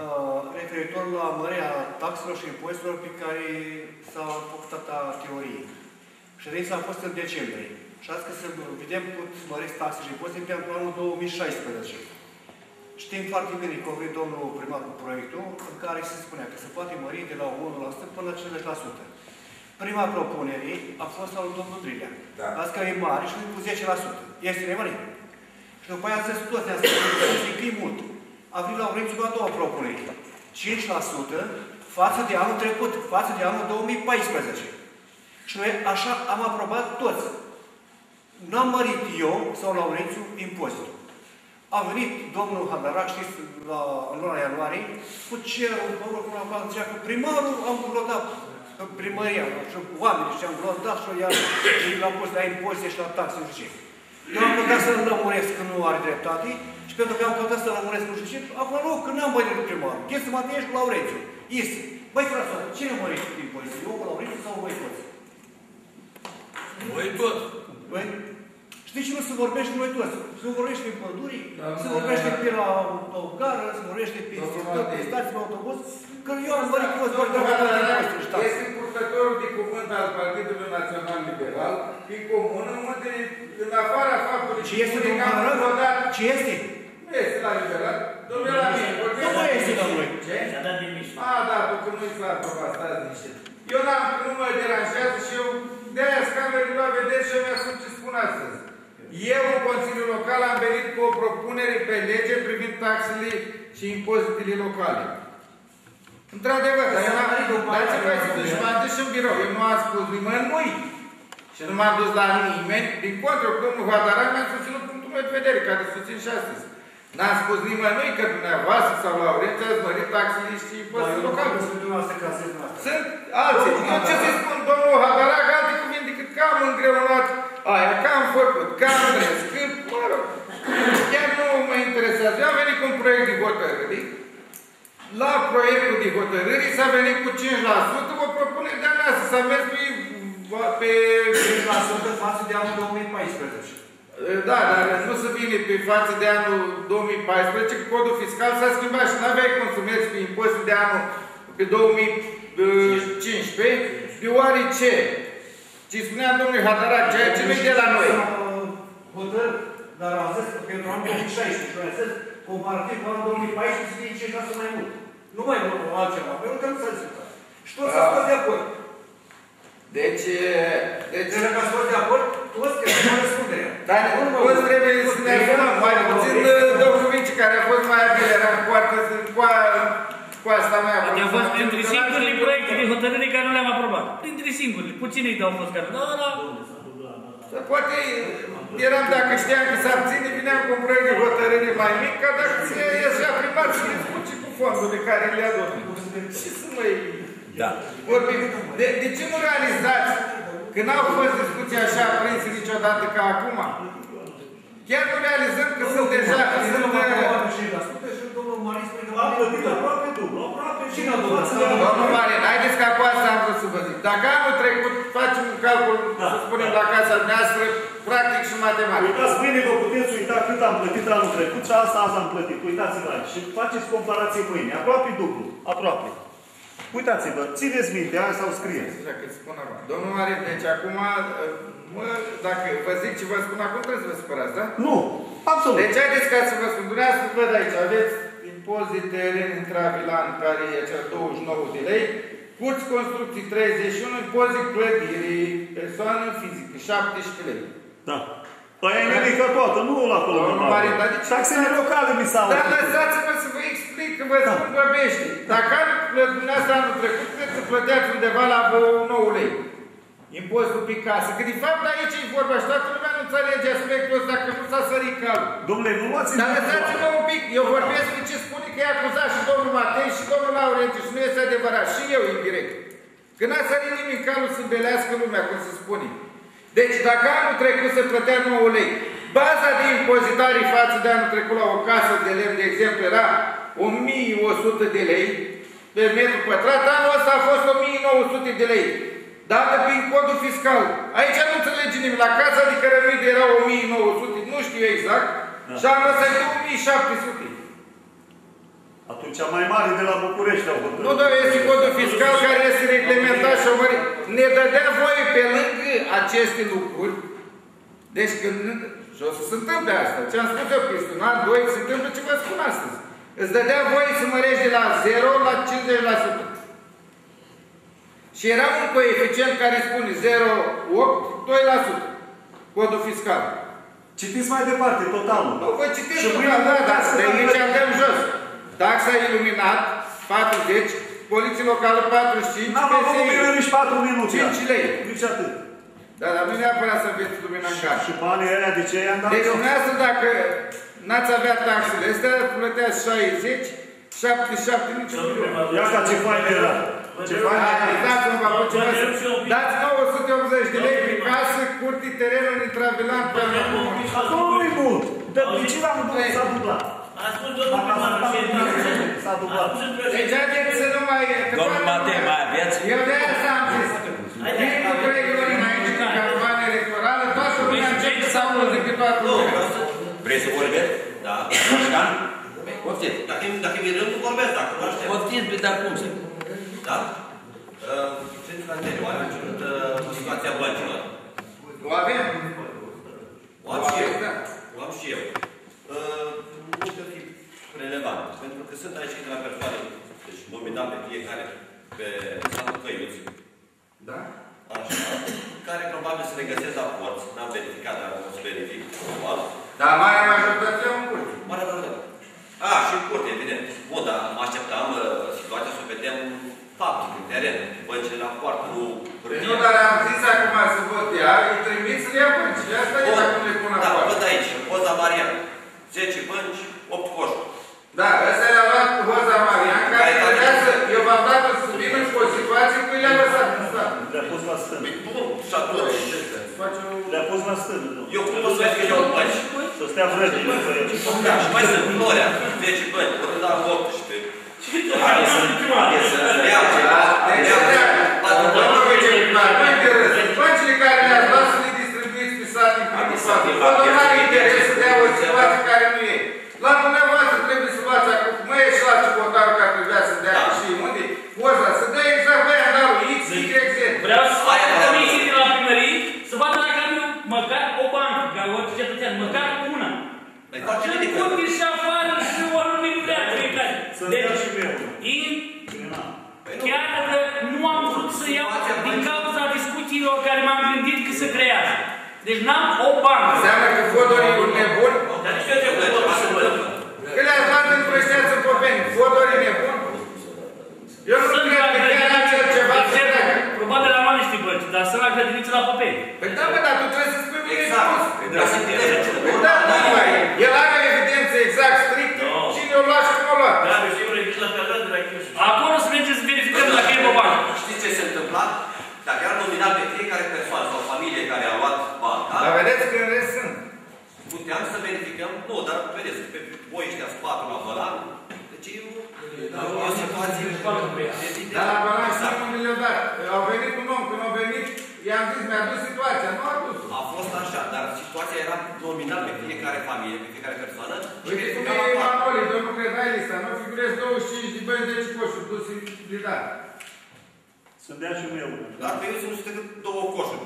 Uh, referitor la mărea taxelor și impozitelor pe care s-a făcut atâta teorie. Ședința a fost în decembrie. Și azi că să vedem cât măresc taxe și impozite pentru anul 2016. Știm foarte bine că a venit domnul primar cu proiectul în care se spunea că se poate mări de la 1% până la 50%. Prima propunere a fost al lui domnul Drilea. Da. Azi că e mare și cu 10%. Este nemărit. Și după aia să toți ne-a spus că e mult. A venit la Laurențiu cu a doua propunere. 5% față de anul trecut, față de anul 2014. Și noi așa am aprobat toți. N-am mărit eu sau Laurențiu impozitul. A venit domnul Hadara, știți, la, în luna ianuarie, cu cerul, mă rog, cum am zicea, că primarul am blodat primăria, și oamenii și am blodat și iar l-am pus la impozite și la taxe, nu știu ce. Eu am căutat să-l lămuresc că nu are dreptate și pentru că am căutat să-l lămuresc nu știu ce, acum nu, că n-am băi de primarul. Chestia să mă atingi cu Laurențiu. Este. Băi, frate, cine mărește impozitul? Eu cu Laurențiu sau voi toți? Voi tot. Băi, știi ce nu se vorbește noi toți? Se vorbește pe păduri, Doamna- se vorbește pe la autogară, se vorbește pe Doamna- pe stații de autobuz, că eu am mărit cu doar de Domnul la Hadara impozite și taxe. Este purtătorul de cuvânt al Partidului Național Liberal în comună, unde, în afara faptului Ce este spune că domnul am Hadara? votat, Ce este? nu este la liberal, domnul la mine, vorbesc Nu la mai este la noi. Ce? Și-a dat demisia. A, da, pentru că nu-i s-a aprobat, stați niște. Eu n-am, nu mă deranjează și eu, de-aia scamerele la vedere și eu mi-asum ce spun astăzi. Eu, în Consiliul Local, am venit cu o propunere pe lege privind taxele și impozitele locale. Într-adevăr, Dar eu eu n-am am venit după dați-vă aia, să domnule. și m-am dus și în birou. Eu nu am spus nimănui. Și nu m-am dus la nimeni. Din contră, cu domnul Hadara mi-a susținut punctul meu de vedere, care susțin și astăzi. N-am spus nimănui că dumneavoastră sau Laurențiu ați mărit taxele și Dar eu impozitele nu locale. vreau să dumneavoastră ca să dumneavoastră. Sunt alții. Eu ce să spun, domnul Hadarac, alte cuvinte decât că am îngreunat aia, că am făcut, că am mers, că, mă rog, chiar nu mă interesează. Eu am venit cu un proiect de hotărâri. La proiectul de hotărâri s-a venit cu 5%, vă propune de-a mea să s-a mers pe, pe 5% față de anul 2014. da, dar nu se vine pe față de anul 2014, că codul fiscal s-a schimbat și n-aveai cum să mergi pe impozitul de anul pe 2015, deoarece, ce spunea domnul Hadara, ceea ce nu de la noi. Hotăr, dar am zis că pentru anul 2016 și am zis, comparativ cu anul 2014, să fie 5% mai mult. Nu mai mult altceva, pentru că nu s-a discutat. Și toți s-au fost de acord. Deci, deci, Deci dacă ați fost de acord, toți trebuie să răspunderea. dar toți trebuie să ne asumăm, mai puțin domnul Vinci, care a fost mai abil, era în coartă, cu, a- cu asta mai Poate au fost printre singurele proiecte de hotărâre care nu le-am aprobat. Printre singurele. Puțini au fost care. Da, da. Poate eram, dacă știam că s-ar ține, vineam cu un proiect de hotărâre mai mic, ca dacă se ieșea primar să discuți cu fondurile care le adună. Și să mai Da. vorbim. De, de ce nu realizați că n-au fost discuții așa aprinse niciodată ca acum? Chiar nu realizăm că sunt deja, că sunt... Am plătit aproape dublu, aproape și Cine a dat? față de anul Domnul Marin, haideți că cu asta am vrut să vă zic. Dacă anul trecut facem un calcul, să spunem, la casa noastră, practic și matematic. Uitați, mâine vă puteți uita cât am plătit anul trecut și asta azi am plătit. Uitați-vă aici și faceți comparație mâine. Aproape dublu. Aproape. Uitați-vă, țineți minte, aia sau scrieți. Dacă îți spun acum. Domnul Marin, deci acum, mă, dacă vă zic ce vă spun acum, trebuie să vă supărați, da? Nu, absolut. Deci haideți ca să vă spun, dumneavoastră văd aici, aveți impozit de teren intravilan, care e acel 29 de lei, curți construcții 31, impozit clădirii, persoană fizică 17 lei. Da. Păi e nimică toată, nu la acolo. Domnul normal. Marin, dar de ce- Taxele locale mi s-au Dar lăsați-mă să vă explic, că vă spun vorbește. Dacă anul, dumneavoastră anul trecut, cred că plăteați undeva la vreo 9 lei. Impozitul pe casă. Că de fapt aici e vorba și toată lumea nu înțelege aspectul ăsta, că nu s-a sărit calul. Domnule, nu luați Dar lăsați-mă un pic, eu vorbesc cu ce spune că e acuzat și domnul Matei și domnul Laurențiu și nu este adevărat, și eu indirect. Că n-a sărit nimic calul să belească lumea, cum se spune. Deci dacă anul trecut se plătea 9 lei, baza de impozitare față de anul trecut la o casă de lemn, de exemplu, era 1100 de lei pe metru pătrat, anul ăsta a fost 1900 de lei. Dată prin codul fiscal. Aici nu înțelege nimeni. La casa de cărămidă era 1900, nu știu exact, Și anul ăsta e 2700. Atunci mai mare de la București au hotărât. Nu, dar este codul fiscal care este reglementat și o mări. Ne dădea voie pe lângă aceste lucruri. Deci când... Și o să se întâmple asta. Ce am spus eu, peste un an, doi, se întâmplă ce vă spun astăzi. Îți dădea voie să mărești de la 0 la 50%. Și era un coeficient care spune 0,8, 2%. Codul fiscal. Citiți mai departe, totalul. Nu, vă citesc Și și mâine da, da, dați de să aici dăm- dăm jos. Taxa iluminat, 40, poliție locală 45, N-am avut PSI, mine nici 4 minute. 5 lei. Nici atât. Da, dar nu neapărat să aveți lumina în casă. Și banii ăia de ce i-am dat Deci eu? dumneavoastră dacă n-ați avea taxele astea, plăteați 60, 77, nici un milion. Ia ca ce fain era. Ce fain era. Hai, dați-mă, vă apuc ceva să... Dați 980 de lei pe casă, curte, terenul, intravilant, pe Acolo nu-i mult. De de ce l-am dus s-a dublat? A spus domnul primar, Dacă ce s-a dublat. A spus în Deci prezență. haideți să nu mai... Domnul Matei, mai aveți? Eu de asta am zis. Timpul colegilor înainte de campanie electorală, toată lumea începe să aplauze pe toată lumea. Vrei să vorbesc? Da. Moșcan? Poftiți. Dacă, dacă mi-e rândul, vorbesc, dacă nu aștept. Poftiți, dar cum să... Da? Uh, Ședința anterioară a început uh, situația băncilor. O avem? O am și eu. Da. O am și eu. Uh, nu știu fi relevant, pentru că sunt aici câteva persoane, deci nominal pe fiecare, pe satul Căiuț, Da? așa, care probabil se regăsesc la porți, n-am verificat, dar o să verific. probabil. Dar marea majoritate e un curte. Mare majoritate. A, și în curte, evident. Bun, dar mă așteptam uh, situația să o vedem faptul, în teren, băncile la poartă, nu Păi nu, dar am zis acum să vot ea, îi trimit să le ia băncile. Asta e dacă nu le pun Da, afară. văd aici, poza Marian. 10 bănci, 8 coșuri. Da, ăsta le-a luat Hoza Marian, care trebuia să, eu v-am dat să vină și cu o situație cu le-a lăsat în stat. Le-a pus la stână. Bun, și atunci, Le-a pus la stână. nu. Eu cum pot să vezi că eu bănci? Să stea vrăbile pe el. Da, și mai sunt Florea, 10 bănci, ori da 18. Hai să hai să ia ceva, Deci, ia da, patru domnul bănci. viceprimar, nu interes. Băncile care le-ați luat să le distribuiți pe sat în primul sat. Fără nu are interes să dea o situație care nu e. La dumneavoastră trebuie să luați acum, mă e și la cipotarul care trebuia să dea și unde, poza, să dea exact pe aia, dar X, Y, Z. Vreau să fac Aia o vreau. comisie de la primărie să vadă dacă am eu măcar o bancă, ca orice cetățean, măcar una. Păi face Și în nimic. curte și afară și o anume nu vrea fiecare. Să-mi Deci, dea și mie una. in- Păi nu. chiar că nu am vrut să iau din cauza discuțiilor care m-am gândit că se creează. Deci n-am o bancă. Înseamnă că Fodor e un nebun? Dar nici eu trebuie, ceva se întâmplă. Că le-ați luat în prășteață în Popeni. Fodor e nebun? Eu nu Sunt cred la că chiar acel ceva să grădiniță, treacă. probabil am niște bănci, dar sunt la grădiniță la Popeni. Păi da, bă, dar tu trebuie să spui mine Exact. spus. Vreau să înțeleg ce Păi da, nu mai e. El are evidență exact, strict, No. cine o lua și cum o lua. Da, deci eu regis la cazat de la Chiușu. Acolo să mergem să verificăm dacă e o bancă. Știți ce se întâmpla? Dacă era nominal pe fiecare persoană sau familie care a luat banca, Dar vedeți că în rest sunt. puteam să verificăm, nu, dar vedeți, pe voi ăștia spatru la volan, deci e o, e o situație evident. Dar la balans Exact. știm unde le-au dat. Au venit un om, când au venit, i-am zis, mi-a dus situația, nu a dus. A fost așa, dar situația era nominal pe fiecare familie, pe fiecare persoană și Uite cum verificam e la bancă. Manoli, domnul Credai lista, nu figurez 25 de bani, 10 coșuri, dus în dat. Să-mi dea și mie una. Dar pe eu sunt decât două coșuri.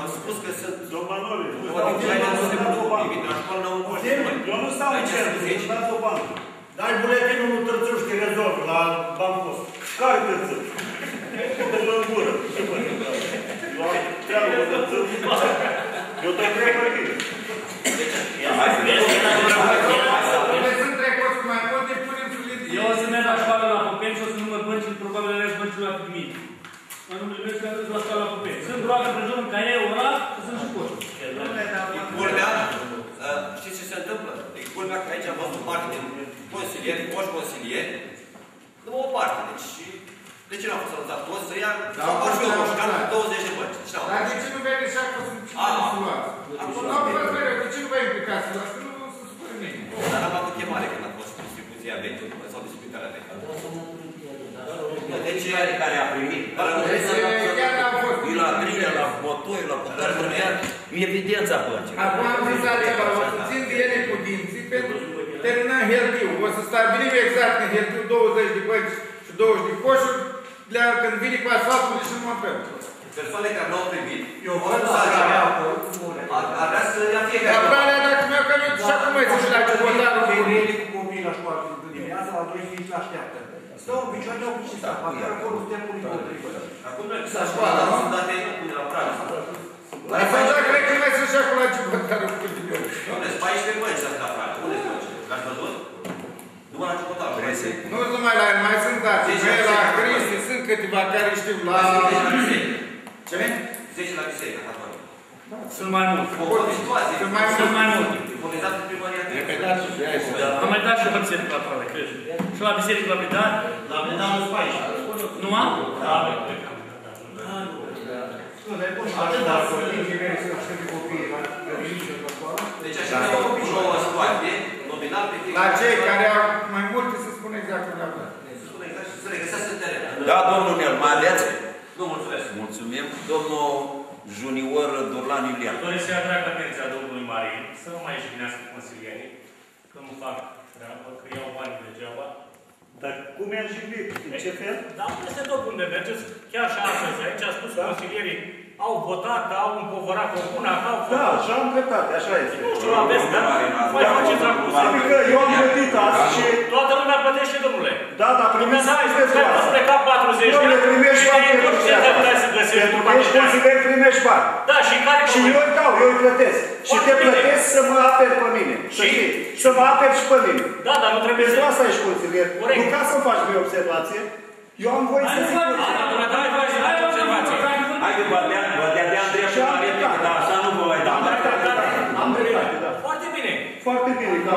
Am spus că sunt Domn Manole, nu nu stau în adică cer, ai nu să se stau pună o un bancă. pic, la școală n-au un coș de bani. Eu nu stau în Aici cer, sunt nu zece. dați o bancă. Dai buletinul lui Târțu și te rezolvi la bancul ăsta. Care târță? Dă-l în gură. Ce faci? Eu am treabă cu târță. Eu te întreb pe tine. Deci sunt trei coșuri mai multe, punem sub lidie. Eu o să merg la școală la Popeni și o să număr băncile, probabil alea băncile la mine. În numele meu și am dus la școală la Popeni. Sunt roagă pe jur în caiet ora și sunt și coșuri. Culmea, uh, știți ce se întâmplă? E culmea că aici am văzut parte din consilieri, foști consilieri, numai o parte. Deci, de ce n-au fost lăsat toți să ia? Da, Sau fac și eu da, moșcan da. cu 20 de bănci. Ce n-au? Dar de ce nu vede și acolo sunt A, să luați? acolo Nu am fost mereu, de ce nu vă implicați să luați? Că nu să spune nimeni. Dar am avut chemare când a fost distribuția veche sau distribuirea veche. Deci, Care, care a primit. Dar nu Deci chiar n-am fost. E la Trinea, la Motoi, la Pucar, vorbea, mi evidența băncii. Acum am zis altceva, o să țin de ele cu dinții, stabilim exact când cheltuim 20 de bănci și 20 de coșuri, le- când vine cu asfaltul și montăm. Persoane care nu au primit, Eu au văd adus la aici, acolo, ar, ar vrea să ia Dar fiecare. Bralea, dacă mi-au cam și acum mai zici la ce votarul cu Femeile cu copii la școală de dimineața, la 12 se așteaptă. Stau în picioare, au ce să facă, acolo suntem cu Acum noi să școală, nu sunt date până la prag. Dar să da, cred că mai sunt și acolo la ce votarul cu dimineața. Unde sunt 14 bănci astea, frate? Unde sunt bănci? L-ați văzut? Numai la Ciucotar. Prese. Nu numai la el, mai sunt dați. Deci, Mai la deci, Cristi, sunt câteva care știu la... 10 la biserică. Ce? 10 la biserică, acolo. Sunt mai multe. Conform situației. Sunt mai Sunt mai multe. Furnizat de primăria de Am mai dat și la biserică la Prale, crezi? Și la biserică la Bidar? La Bledar nu 14. Nu am? Da. Nu, dar e bun, așa, dar copiii femeile să aștepte copiii la grădiniță la școală. Deci așa e o nouă situație, nominal pe La fiecare. cei care au mai multe să spun exact unde au dat. Se spune exact și să regăsească în teren. Da, domnul Nel, mai aveți? Nu, mulțumesc. Mulțumim. Domnul junior Durlan Iulian. Doresc să atrag atenția domnului Marin să nu mai jignească consilierii, că nu fac treabă, că iau bani degeaba. Dar cum i-a jignit? În ce fel? Dar peste tot unde mergeți, chiar și astăzi aici a spus că consilierii au votat, că au împovărat comuna, că au făcut. Da, și am dreptate, așa este. Nu știu, aveți, dar mai faceți acum. Adică eu am plătit azi și... Toată lumea plătește, domnule. Da, dar primiți Da, despre stai, asta. nu pleca 40 Domnule, primești bani și pentru tot ce treaba te puteai să asta. găsești Pentru după că ești atâția ani. consilier, primești bani. Da, și care Și eu îi dau, eu îi plătesc. Și Foarte te bine. plătesc să mă aperi pe mine. Să Și? știi. Să mă aperi și pe mine. Da, dar nu trebuie Pentru să... asta ești consilier. Corect. Nu ca să-mi faci mie observație. Eu am voie să zic Da, da, da, da, hai să faci observație. Hai că vă dea, vă dea de Andrei și la replică, dar așa nu vă mai dau. Am dreptate, am dreptate, da. Foarte bine. Foarte bine, da.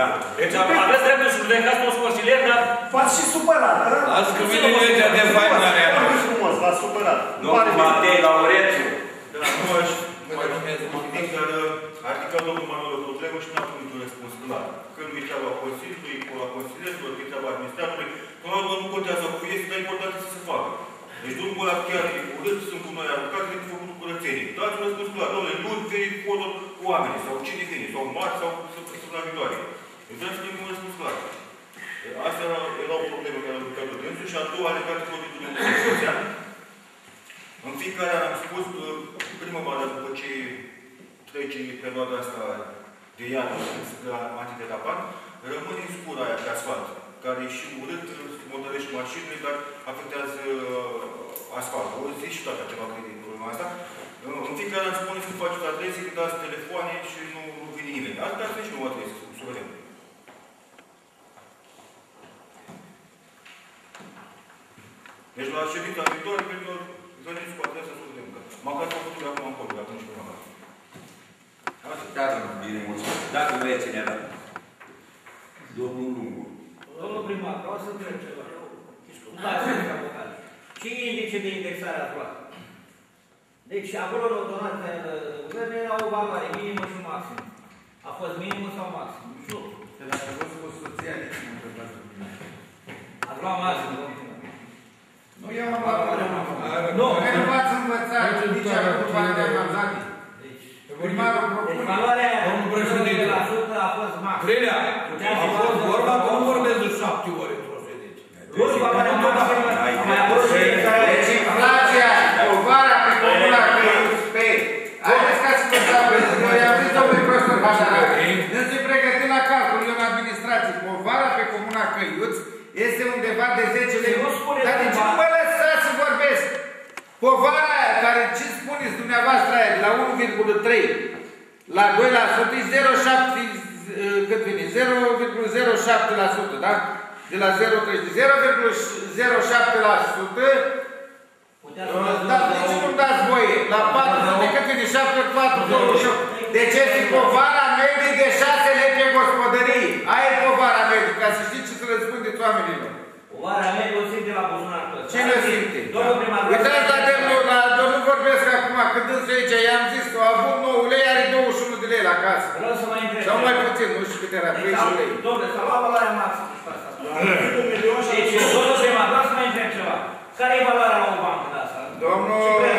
Da. Deci aveți dreptul să judecați toți consilieri, dar V-ați și supărat, da? Azi că vine legea de fainare. Foarte frumos, v-ați supărat. Domnul Matei Laurențiu. Da, nu aș mai nimic, dar uh, ar ridica domnul Manuel o problemă și n-a primit un răspuns clar. Când nu e treaba Consiliului, cu la Consilierilor, e treaba administratorului, până la urmă nu contează cu este, dar important este să se facă. Deci drumul ăla chiar e urât, sunt cu noi aruncat, trebuie făcut cu curățenie. Dați un răspuns clar, domnule, luni veni fotor cu oamenii, sau cine vine, sau marți, sau săptămâna viitoare. Deci vreau să primim un răspuns clar. Asta era, era o problemă care a ridicat de dânsul și a doua legată de COVID-ul de în fiecare an am spus, uh, prima oară după ce trece perioada asta de iarnă, la antiderapant, rămâne în scura aia pe asfalt, care e și urât, motorești mașinile, dar afectează uh, asfaltul. O zi și toată ceva cred din problema asta. Uh, În fiecare an spune să faceți adrese, că dați telefoane și nu, nu vine nimeni. Asta ar fi și o adresă, să vedem. Deci la ședința viitoare, cred că veniți cu adresa să vedem. că Măcar că făcut de acum încolo, de atunci până acum. Da, bine, mulțumesc. Dacă nu e cineva. Domnul Lungu. Domnul primar, vreau să întreb ceva. Da, Ce indice de indexare a luat? Deci acolo la ordonanța guvern era o valoare minimă și maximă. A fost minimă sau maximă? Nu știu. Te l-a fost cu soția de ce mă întrebați pe mine. Ați luat maximă, domnul primar. Nu, eu am luat Nu. Că nu v-ați învățat nici acum partea am dat. Deci, Primarul deci propune. valoarea Domnul președinte. 20% a fost maximă. Brilea, Putea a fi fost luat vorba că nu 20%. vorbesc de șapte ore într-o ședință. Luni valoarea maximă a mai apărut și Deci inflația, povara pe comuna pe... Haideți ca să vă stabiliți. Noi am zis domnului profesor Hașarar. Când se pregătim la calcul, eu în administrație, povara pe comuna Căiuț este undeva de 10 lei. Nu spune Dar de ce nu mă lăsați să vorbesc? Povara aia care, ce spuneți dumneavoastră aia, de la 1,3 la 2% e 0,7, cât vine? 0,07%, da? De la 0,3, 0,07% Putea să luați dar de ce nu dați voie? La 400 cât vine 7 ori 4, 28. Deci este povara medie de 6 lei pe gospodărie. Aia e povara medie, ca să știți ce să răspundeți oamenilor. Povara mea o simte la buzunar tot. Cine o simte? Domnul primar, vreau să- Uitați la 21 de lei la casă. Vreau să mai întreb. Sau mai puțin, nu știu câte era, Deci, 30 lei. Domnule, s-a luat valoarea maximă. Deci, domnul primar, vreau să mai întreb ceva. Care e valoarea la o bancă de asta? Domnul, Ce preț?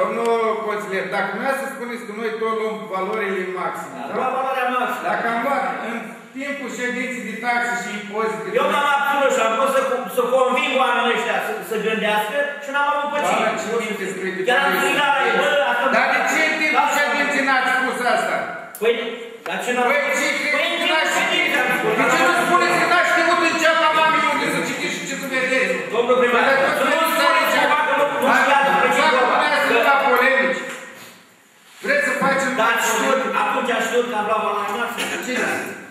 domnul consilier, dacă nu să spuneți că noi tot luăm valorile maxime, A da? luat valoarea maximă. Dacă am luat în timpul ședinței de taxe și impozite. Eu m-am abținut și am fost să, să conving oamenii ăștia să, să gândească și n-am avut pe cine. Doamne, ce minte spre Chiar am strigat la ei, bă, asta... Dar de ce timp ședinței n-ați spus asta? Păi, dar ce n-am... Păi ce Păi, timp ce n-ați ședință am spus? De ce nu spuneți că n-ați știut în ce oamenii unde să citiți și ce să vedeți? Domnul primar, Păi, dar să nu tot spuneți ceva că nu, nu știa despre ce Doar vorba. puneți să da polemici. Vreți să facem... Dar știut, atunci am știut că am luat la noastră. Cine?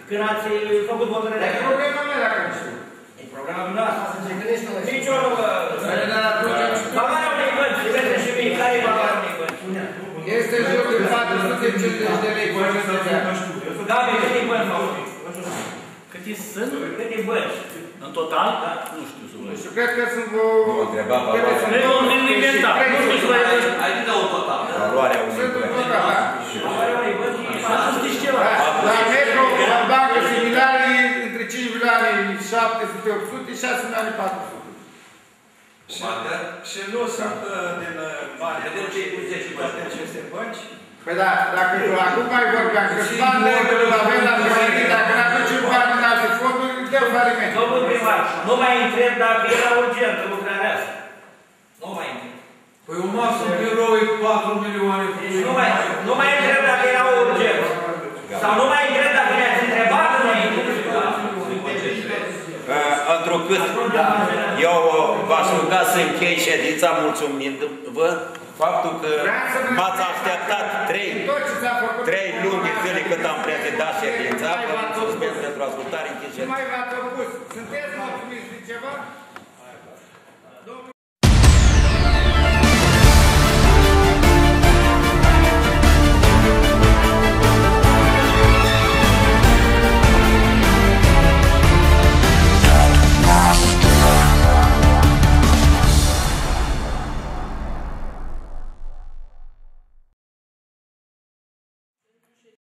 Când ați făcut hotărârea. Dar e problema mea dacă nu știu. E problema noastră. Nici eu nu vă... Dar atunci... Valoarea unei bănci, vedeți și mie, care e valoarea unei bănci? Este în jur de 450 de lei cu acest Da, bine, câte bănci au? Câte sunt? Câte bănci? În total? Nu știu să vă Și cred că sunt vreo... Nu întreba Trebuie să- Nu, în inventar. Nu știu să vă Ai de un total. Valoarea unui Sunt în bănci. total, da. Valoarea unei bănci e Să știți ceva. La metro, la bancă similare, între 5 milioane 700, 800, 6 milioane 400. Bancă. Și nu sunt uh, din uh, bani. Vedem ce e cu 10 bani. Toate aceste bănci. Păi da, dacă acum mai vorbeam că bani îl avem la primărie, dacă ne aducem bani în alte fonduri, îl dăm faliment. Domnul primar, nu mai întreb dacă era urgentă lucrarea asta. Nu mai întreb. Păi o masă birou e 4 milioane. Deci nu mai, nu mai întreb dacă era urgentă. Sau nu mai întreb dacă ne-ați întrebat înainte. Uh, Întrucât eu v-aș ruga să închei ședința mulțumindu-vă faptul că m-ați așteptat trei, Tot ce s-a făcut... trei luni de zile cât am prezidat ședința, vă mulțumesc pentru ascultare, închis Ce mai v-ați opus? Sunteți mulțumiți de ceva? Domnul